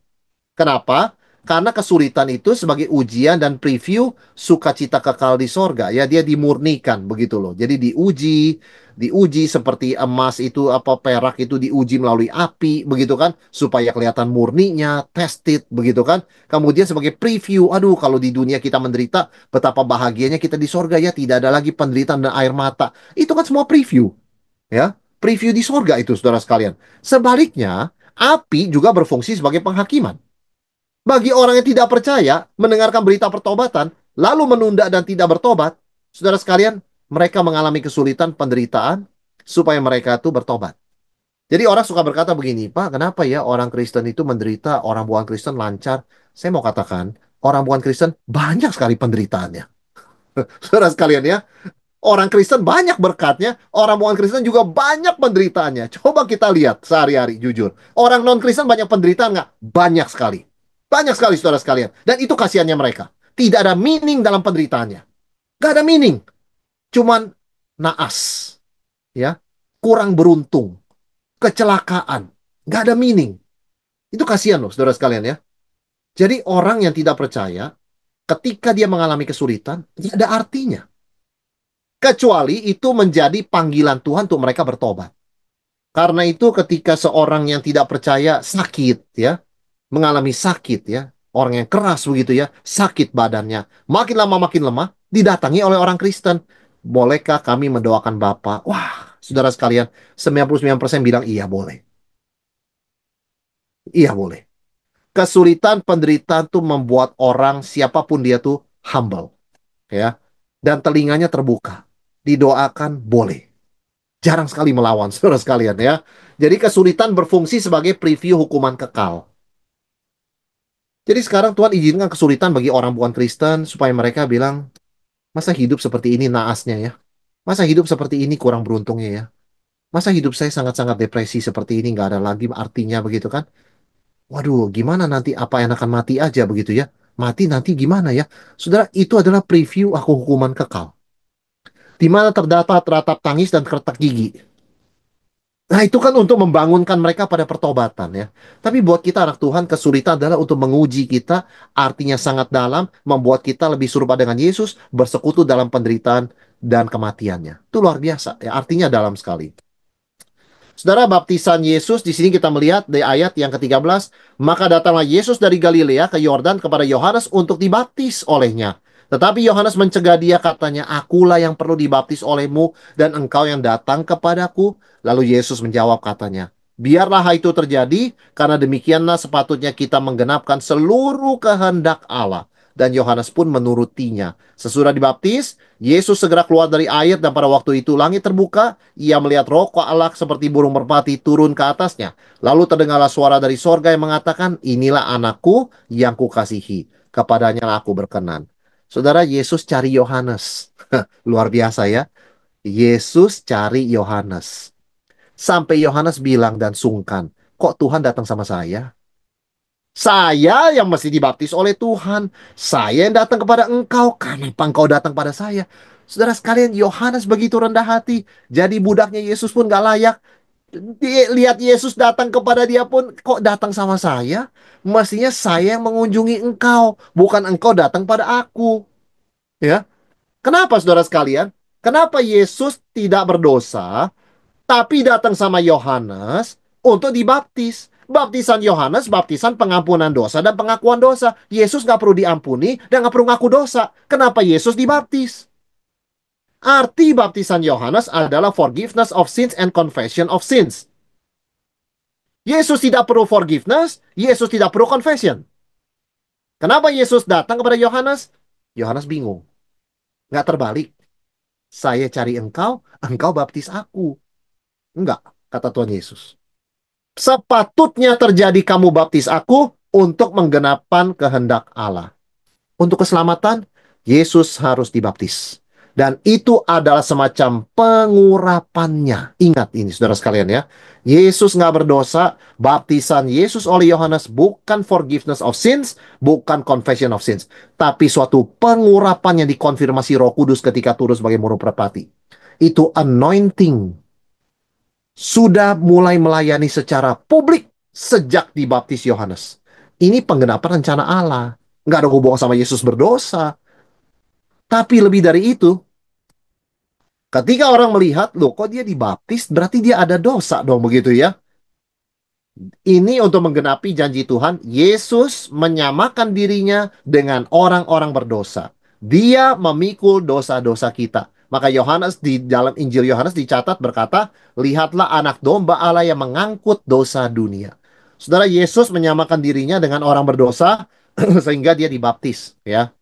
Kenapa? Karena kesulitan itu sebagai ujian dan preview sukacita kekal di sorga. Ya, dia dimurnikan begitu loh. Jadi diuji, diuji seperti emas itu apa perak itu diuji melalui api begitu kan supaya kelihatan murninya, tested begitu kan. Kemudian sebagai preview, aduh kalau di dunia kita menderita, betapa bahagianya kita di sorga ya tidak ada lagi penderitaan dan air mata. Itu kan semua preview. Ya, preview di sorga itu saudara sekalian. Sebaliknya, api juga berfungsi sebagai penghakiman. Bagi orang yang tidak percaya, mendengarkan berita pertobatan, lalu menunda dan tidak bertobat, saudara sekalian, mereka mengalami kesulitan, penderitaan, supaya mereka itu bertobat. Jadi orang suka berkata begini, Pak, kenapa ya orang Kristen itu menderita, orang bukan Kristen lancar? Saya mau katakan, orang bukan Kristen banyak sekali penderitaannya. Saudara sekalian ya, orang Kristen banyak berkatnya, orang bukan Kristen juga banyak penderitaannya. Coba kita lihat sehari-hari, jujur. Orang non-Kristen banyak penderitaan nggak? Banyak sekali. Banyak sekali saudara sekalian. Dan itu kasihannya mereka. Tidak ada meaning dalam penderitaannya. Gak ada meaning. Cuman naas. ya Kurang beruntung. Kecelakaan. Gak ada meaning. Itu kasihan loh saudara sekalian ya. Jadi orang yang tidak percaya, ketika dia mengalami kesulitan, tidak ada artinya. Kecuali itu menjadi panggilan Tuhan untuk mereka bertobat. Karena itu ketika seorang yang tidak percaya sakit ya, mengalami sakit ya, orang yang keras begitu ya, sakit badannya, makin lama makin lemah, didatangi oleh orang Kristen. Bolehkah kami mendoakan Bapak? Wah, saudara sekalian, 99% bilang iya boleh. Iya boleh. Kesulitan penderitaan tuh membuat orang siapa pun dia tuh humble. Ya. Dan telinganya terbuka. Didoakan boleh. Jarang sekali melawan, saudara sekalian ya. Jadi kesulitan berfungsi sebagai preview hukuman kekal. Jadi sekarang Tuhan izinkan kesulitan bagi orang bukan Kristen supaya mereka bilang, masa hidup seperti ini naasnya ya? Masa hidup seperti ini kurang beruntungnya ya? Masa hidup saya sangat-sangat depresi seperti ini nggak ada lagi artinya begitu kan? Waduh, gimana nanti apa yang akan mati aja begitu ya? Mati nanti gimana ya? Saudara, itu adalah preview aku hukuman kekal. Di mana terdapat ratap tangis dan kertak gigi. Nah, itu kan untuk membangunkan mereka pada pertobatan ya. Tapi buat kita anak Tuhan, kesulitan adalah untuk menguji kita, artinya sangat dalam, membuat kita lebih serupa dengan Yesus, bersekutu dalam penderitaan dan kematiannya. Itu luar biasa ya, artinya dalam sekali. Saudara, baptisan Yesus di sini kita melihat di ayat yang ke-13, maka datanglah Yesus dari Galilea ke Yordan kepada Yohanes untuk dibaptis olehnya. Tetapi Yohanes mencegah dia katanya, akulah yang perlu dibaptis olehmu dan engkau yang datang kepadaku. Lalu Yesus menjawab katanya, Biarlah itu terjadi, karena demikianlah sepatutnya kita menggenapkan seluruh kehendak Allah. Dan Yohanes pun menurutinya. Sesudah dibaptis, Yesus segera keluar dari air dan pada waktu itu langit terbuka. Ia melihat roh Allah seperti burung merpati turun ke atasnya. Lalu terdengarlah suara dari sorga yang mengatakan, Inilah anakku yang kukasihi. Kepadanya aku berkenan. Saudara, Yesus cari Yohanes. Luar biasa ya. Yesus cari Yohanes. Sampai Yohanes bilang dan sungkan, kok Tuhan datang sama saya? Saya yang mesti dibaptis oleh Tuhan. Saya yang datang kepada engkau. Kenapa engkau datang pada saya? Saudara sekalian, Yohanes begitu rendah hati. Jadi budaknya Yesus pun gak layak. Lihat Yesus datang kepada dia pun, kok datang sama saya? Mestinya saya yang mengunjungi engkau. Bukan engkau datang pada aku. Ya, Kenapa saudara sekalian? Kenapa Yesus tidak berdosa tapi datang sama Yohanes untuk dibaptis. Baptisan Yohanes, baptisan pengampunan dosa dan pengakuan dosa. Yesus nggak perlu diampuni dan nggak perlu ngaku dosa. Kenapa Yesus dibaptis? Arti baptisan Yohanes adalah forgiveness of sins and confession of sins. Yesus tidak perlu forgiveness, Yesus tidak perlu confession. Kenapa Yesus datang kepada Yohanes? Yohanes bingung. Nggak terbalik. Saya cari engkau, engkau baptis aku. Enggak, kata Tuhan Yesus. Sepatutnya terjadi kamu baptis aku untuk menggenapkan kehendak Allah. Untuk keselamatan, Yesus harus dibaptis. Dan itu adalah semacam pengurapannya. Ingat ini saudara sekalian ya. Yesus nggak berdosa. Baptisan Yesus oleh Yohanes bukan forgiveness of sins, bukan confession of sins. Tapi suatu pengurapan yang dikonfirmasi roh kudus ketika turun sebagai muru perpati. Itu anointing. Sudah mulai melayani secara publik sejak dibaptis Yohanes. Ini penggenapan rencana Allah. Nggak ada hubungan sama Yesus berdosa. Tapi lebih dari itu, Ketika orang melihat, loh kok dia dibaptis, berarti dia ada dosa dong begitu ya. Ini untuk menggenapi janji Tuhan, Yesus menyamakan dirinya dengan orang-orang berdosa. Dia memikul dosa-dosa kita. Maka Yohanes di dalam Injil Yohanes dicatat berkata, "Lihatlah anak domba Allah yang mengangkut dosa dunia." Saudara Yesus menyamakan dirinya dengan orang berdosa sehingga dia dibaptis, ya.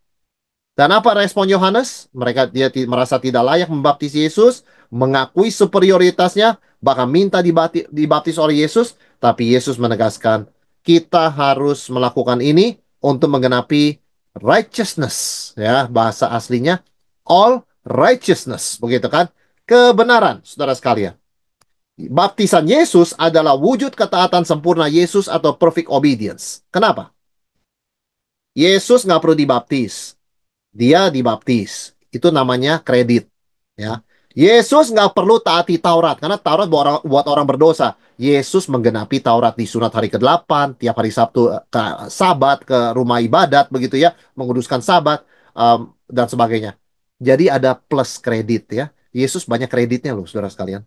Dan apa respon Yohanes? Mereka dia merasa tidak layak membaptis Yesus, mengakui superioritasnya, bahkan minta dibaptis, dibaptis oleh Yesus, tapi Yesus menegaskan, kita harus melakukan ini untuk menggenapi righteousness, ya, bahasa aslinya all righteousness, begitu kan? Kebenaran, saudara sekalian. Baptisan Yesus adalah wujud ketaatan sempurna Yesus atau perfect obedience. Kenapa? Yesus nggak perlu dibaptis dia dibaptis. Itu namanya kredit. Ya. Yesus nggak perlu taati Taurat karena Taurat buat orang, buat orang berdosa. Yesus menggenapi Taurat di sunat hari ke-8, tiap hari Sabtu ke Sabat ke rumah ibadat begitu ya, menguduskan Sabat um, dan sebagainya. Jadi ada plus kredit ya. Yesus banyak kreditnya loh, saudara sekalian.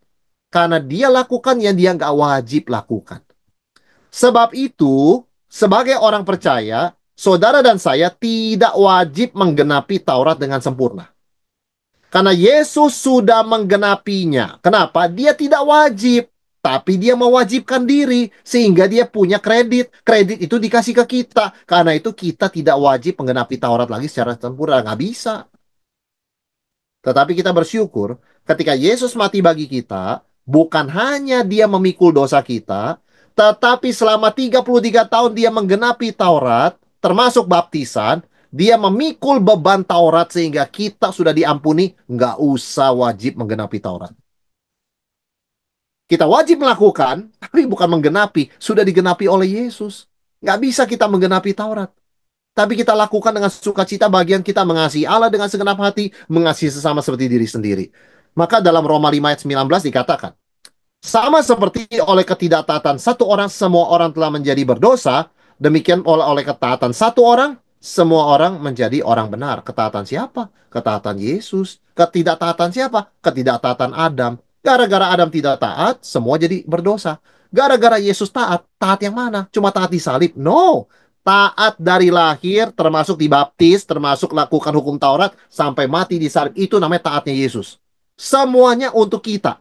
Karena dia lakukan yang dia nggak wajib lakukan. Sebab itu, sebagai orang percaya, saudara dan saya tidak wajib menggenapi Taurat dengan sempurna. Karena Yesus sudah menggenapinya. Kenapa? Dia tidak wajib. Tapi dia mewajibkan diri. Sehingga dia punya kredit. Kredit itu dikasih ke kita. Karena itu kita tidak wajib menggenapi Taurat lagi secara sempurna. Nggak bisa. Tetapi kita bersyukur ketika Yesus mati bagi kita. Bukan hanya dia memikul dosa kita. Tetapi selama 33 tahun dia menggenapi Taurat termasuk baptisan, dia memikul beban Taurat sehingga kita sudah diampuni, nggak usah wajib menggenapi Taurat. Kita wajib melakukan, tapi bukan menggenapi, sudah digenapi oleh Yesus. Nggak bisa kita menggenapi Taurat. Tapi kita lakukan dengan sukacita bagian kita mengasihi Allah dengan segenap hati, mengasihi sesama seperti diri sendiri. Maka dalam Roma 5 ayat 19 dikatakan, sama seperti oleh ketidaktaatan satu orang semua orang telah menjadi berdosa, Demikian oleh, oleh ketaatan satu orang, semua orang menjadi orang benar. Ketaatan siapa? Ketaatan Yesus. Ketidaktaatan siapa? Ketidaktaatan Adam. Gara-gara Adam tidak taat, semua jadi berdosa. Gara-gara Yesus taat, taat yang mana? Cuma taat di salib? No. Taat dari lahir, termasuk dibaptis, termasuk lakukan hukum Taurat, sampai mati di salib. Itu namanya taatnya Yesus. Semuanya untuk kita.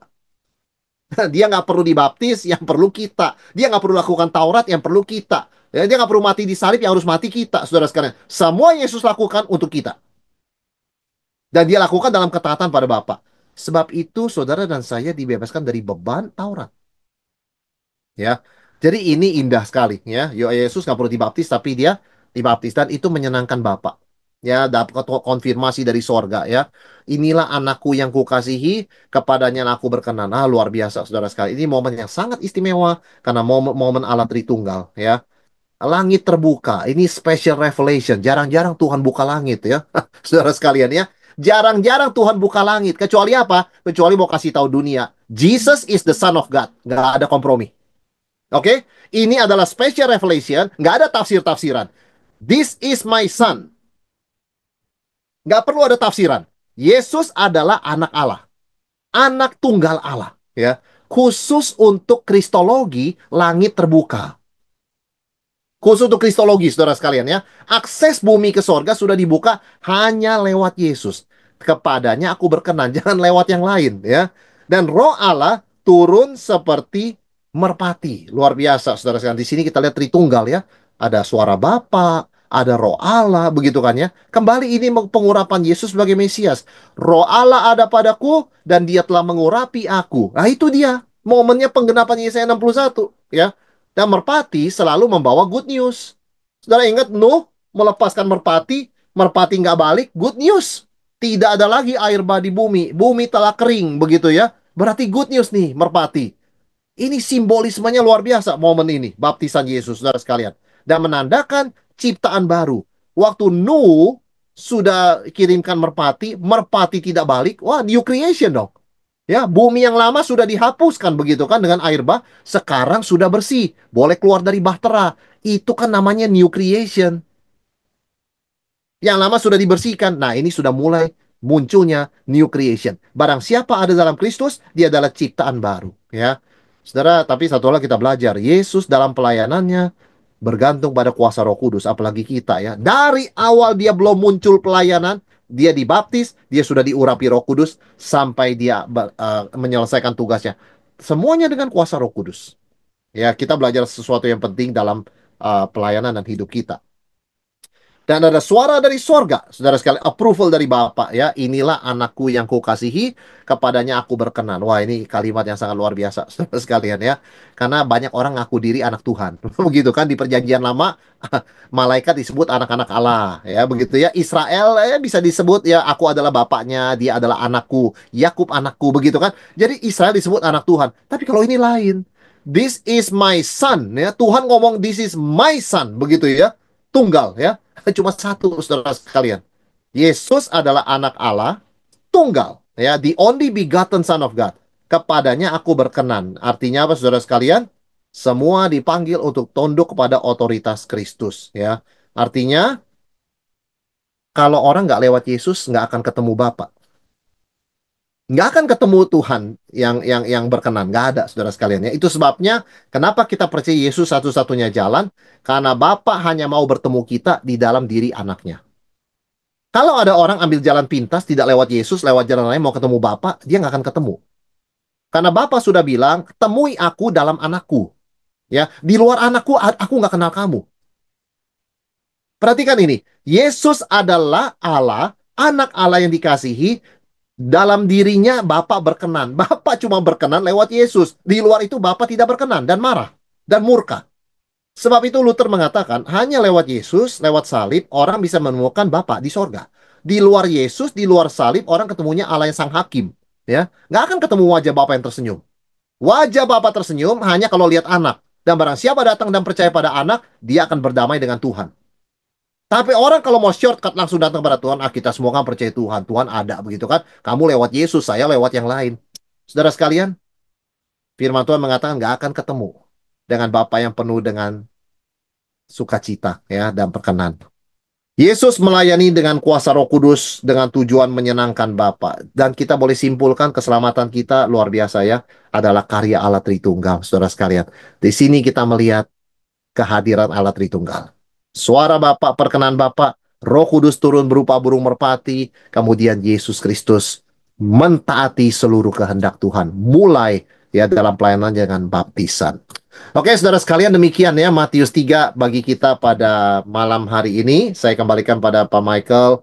Dia nggak perlu dibaptis, yang perlu kita. Dia nggak perlu lakukan Taurat, yang perlu kita. Ya, dia nggak perlu mati di salib, yang harus mati kita, saudara sekalian. Semua yang Yesus lakukan untuk kita. Dan dia lakukan dalam ketaatan pada Bapa. Sebab itu saudara dan saya dibebaskan dari beban Taurat. Ya, jadi ini indah sekali ya. Yesus nggak perlu dibaptis, tapi dia dibaptis dan itu menyenangkan Bapa. Ya, dapat konfirmasi dari sorga ya. Inilah anakku yang kukasihi, kepadanya aku berkenan. Ah, luar biasa saudara sekali. Ini momen yang sangat istimewa karena momen, momen Allah Tritunggal ya langit terbuka. Ini special revelation. Jarang-jarang Tuhan buka langit ya. Saudara sekalian ya. Jarang-jarang Tuhan buka langit. Kecuali apa? Kecuali mau kasih tahu dunia. Jesus is the son of God. Nggak ada kompromi. Oke? Okay? Ini adalah special revelation. Nggak ada tafsir-tafsiran. This is my son. Nggak perlu ada tafsiran. Yesus adalah anak Allah. Anak tunggal Allah. Ya. Khusus untuk kristologi, langit terbuka. Khusus untuk kristologi, saudara sekalian ya. Akses bumi ke sorga sudah dibuka hanya lewat Yesus. Kepadanya aku berkenan, jangan lewat yang lain ya. Dan roh Allah turun seperti merpati. Luar biasa, saudara sekalian. Di sini kita lihat Tritunggal ya. Ada suara Bapa, ada roh Allah, begitu kan ya. Kembali ini pengurapan Yesus sebagai Mesias. Roh Allah ada padaku dan dia telah mengurapi aku. Nah itu dia, momennya penggenapan Yesaya 61 ya. Dan merpati selalu membawa good news. Saudara ingat Nuh melepaskan merpati, merpati nggak balik, good news. Tidak ada lagi air bah di bumi. Bumi telah kering begitu ya. Berarti good news nih, merpati. Ini simbolismenya luar biasa momen ini, baptisan Yesus, saudara sekalian. Dan menandakan ciptaan baru. Waktu Nuh sudah kirimkan merpati, merpati tidak balik, wah new creation dong. Ya, bumi yang lama sudah dihapuskan begitu kan dengan air bah, sekarang sudah bersih, boleh keluar dari bahtera. Itu kan namanya new creation. Yang lama sudah dibersihkan. Nah, ini sudah mulai munculnya new creation. Barang siapa ada dalam Kristus, dia adalah ciptaan baru, ya. Saudara, tapi satu hal kita belajar, Yesus dalam pelayanannya bergantung pada kuasa Roh Kudus, apalagi kita ya. Dari awal dia belum muncul pelayanan, dia dibaptis, dia sudah diurapi Roh Kudus sampai dia uh, menyelesaikan tugasnya. Semuanya dengan kuasa Roh Kudus. Ya, kita belajar sesuatu yang penting dalam uh, pelayanan dan hidup kita. Dan ada suara dari sorga, saudara sekalian, approval dari Bapak ya. Inilah anakku yang kukasihi, kepadanya aku berkenan. Wah ini kalimat yang sangat luar biasa, saudara sekalian ya. Karena banyak orang ngaku diri anak Tuhan. begitu kan, di perjanjian lama, malaikat disebut anak-anak Allah. ya Begitu ya, Israel ya, bisa disebut ya, aku adalah bapaknya, dia adalah anakku. Yakub anakku, begitu kan. Jadi Israel disebut anak Tuhan. Tapi kalau ini lain. This is my son. ya Tuhan ngomong this is my son. Begitu ya. Tunggal ya cuma satu saudara sekalian. Yesus adalah anak Allah tunggal, ya, the only begotten son of God. Kepadanya aku berkenan. Artinya apa saudara sekalian? Semua dipanggil untuk tunduk kepada otoritas Kristus, ya. Artinya kalau orang nggak lewat Yesus nggak akan ketemu Bapak nggak akan ketemu Tuhan yang yang yang berkenan. Nggak ada saudara sekalian ya. Itu sebabnya kenapa kita percaya Yesus satu-satunya jalan? Karena Bapa hanya mau bertemu kita di dalam diri anaknya. Kalau ada orang ambil jalan pintas tidak lewat Yesus lewat jalan lain mau ketemu Bapa dia nggak akan ketemu. Karena Bapa sudah bilang temui aku dalam anakku. Ya di luar anakku aku nggak kenal kamu. Perhatikan ini. Yesus adalah Allah anak Allah yang dikasihi dalam dirinya Bapak berkenan. Bapak cuma berkenan lewat Yesus. Di luar itu Bapak tidak berkenan dan marah dan murka. Sebab itu Luther mengatakan hanya lewat Yesus, lewat salib orang bisa menemukan Bapak di sorga. Di luar Yesus, di luar salib orang ketemunya Allah yang sang hakim. Ya, nggak akan ketemu wajah Bapak yang tersenyum. Wajah Bapak tersenyum hanya kalau lihat anak. Dan barang siapa datang dan percaya pada anak, dia akan berdamai dengan Tuhan. Tapi orang kalau mau shortcut langsung datang pada Tuhan, ah kita semua kan percaya Tuhan, Tuhan ada begitu kan? Kamu lewat Yesus, saya lewat yang lain. Saudara sekalian, firman Tuhan mengatakan nggak akan ketemu dengan Bapa yang penuh dengan sukacita ya dan perkenan. Yesus melayani dengan kuasa Roh Kudus dengan tujuan menyenangkan Bapa dan kita boleh simpulkan keselamatan kita luar biasa ya adalah karya Allah Tritunggal, saudara sekalian. Di sini kita melihat kehadiran Allah Tritunggal. Suara Bapak, perkenan Bapak, Roh Kudus turun berupa burung merpati, kemudian Yesus Kristus mentaati seluruh kehendak Tuhan, mulai ya dalam pelayanan dengan baptisan. Oke, saudara sekalian demikian ya Matius 3 bagi kita pada malam hari ini. Saya kembalikan pada Pak Michael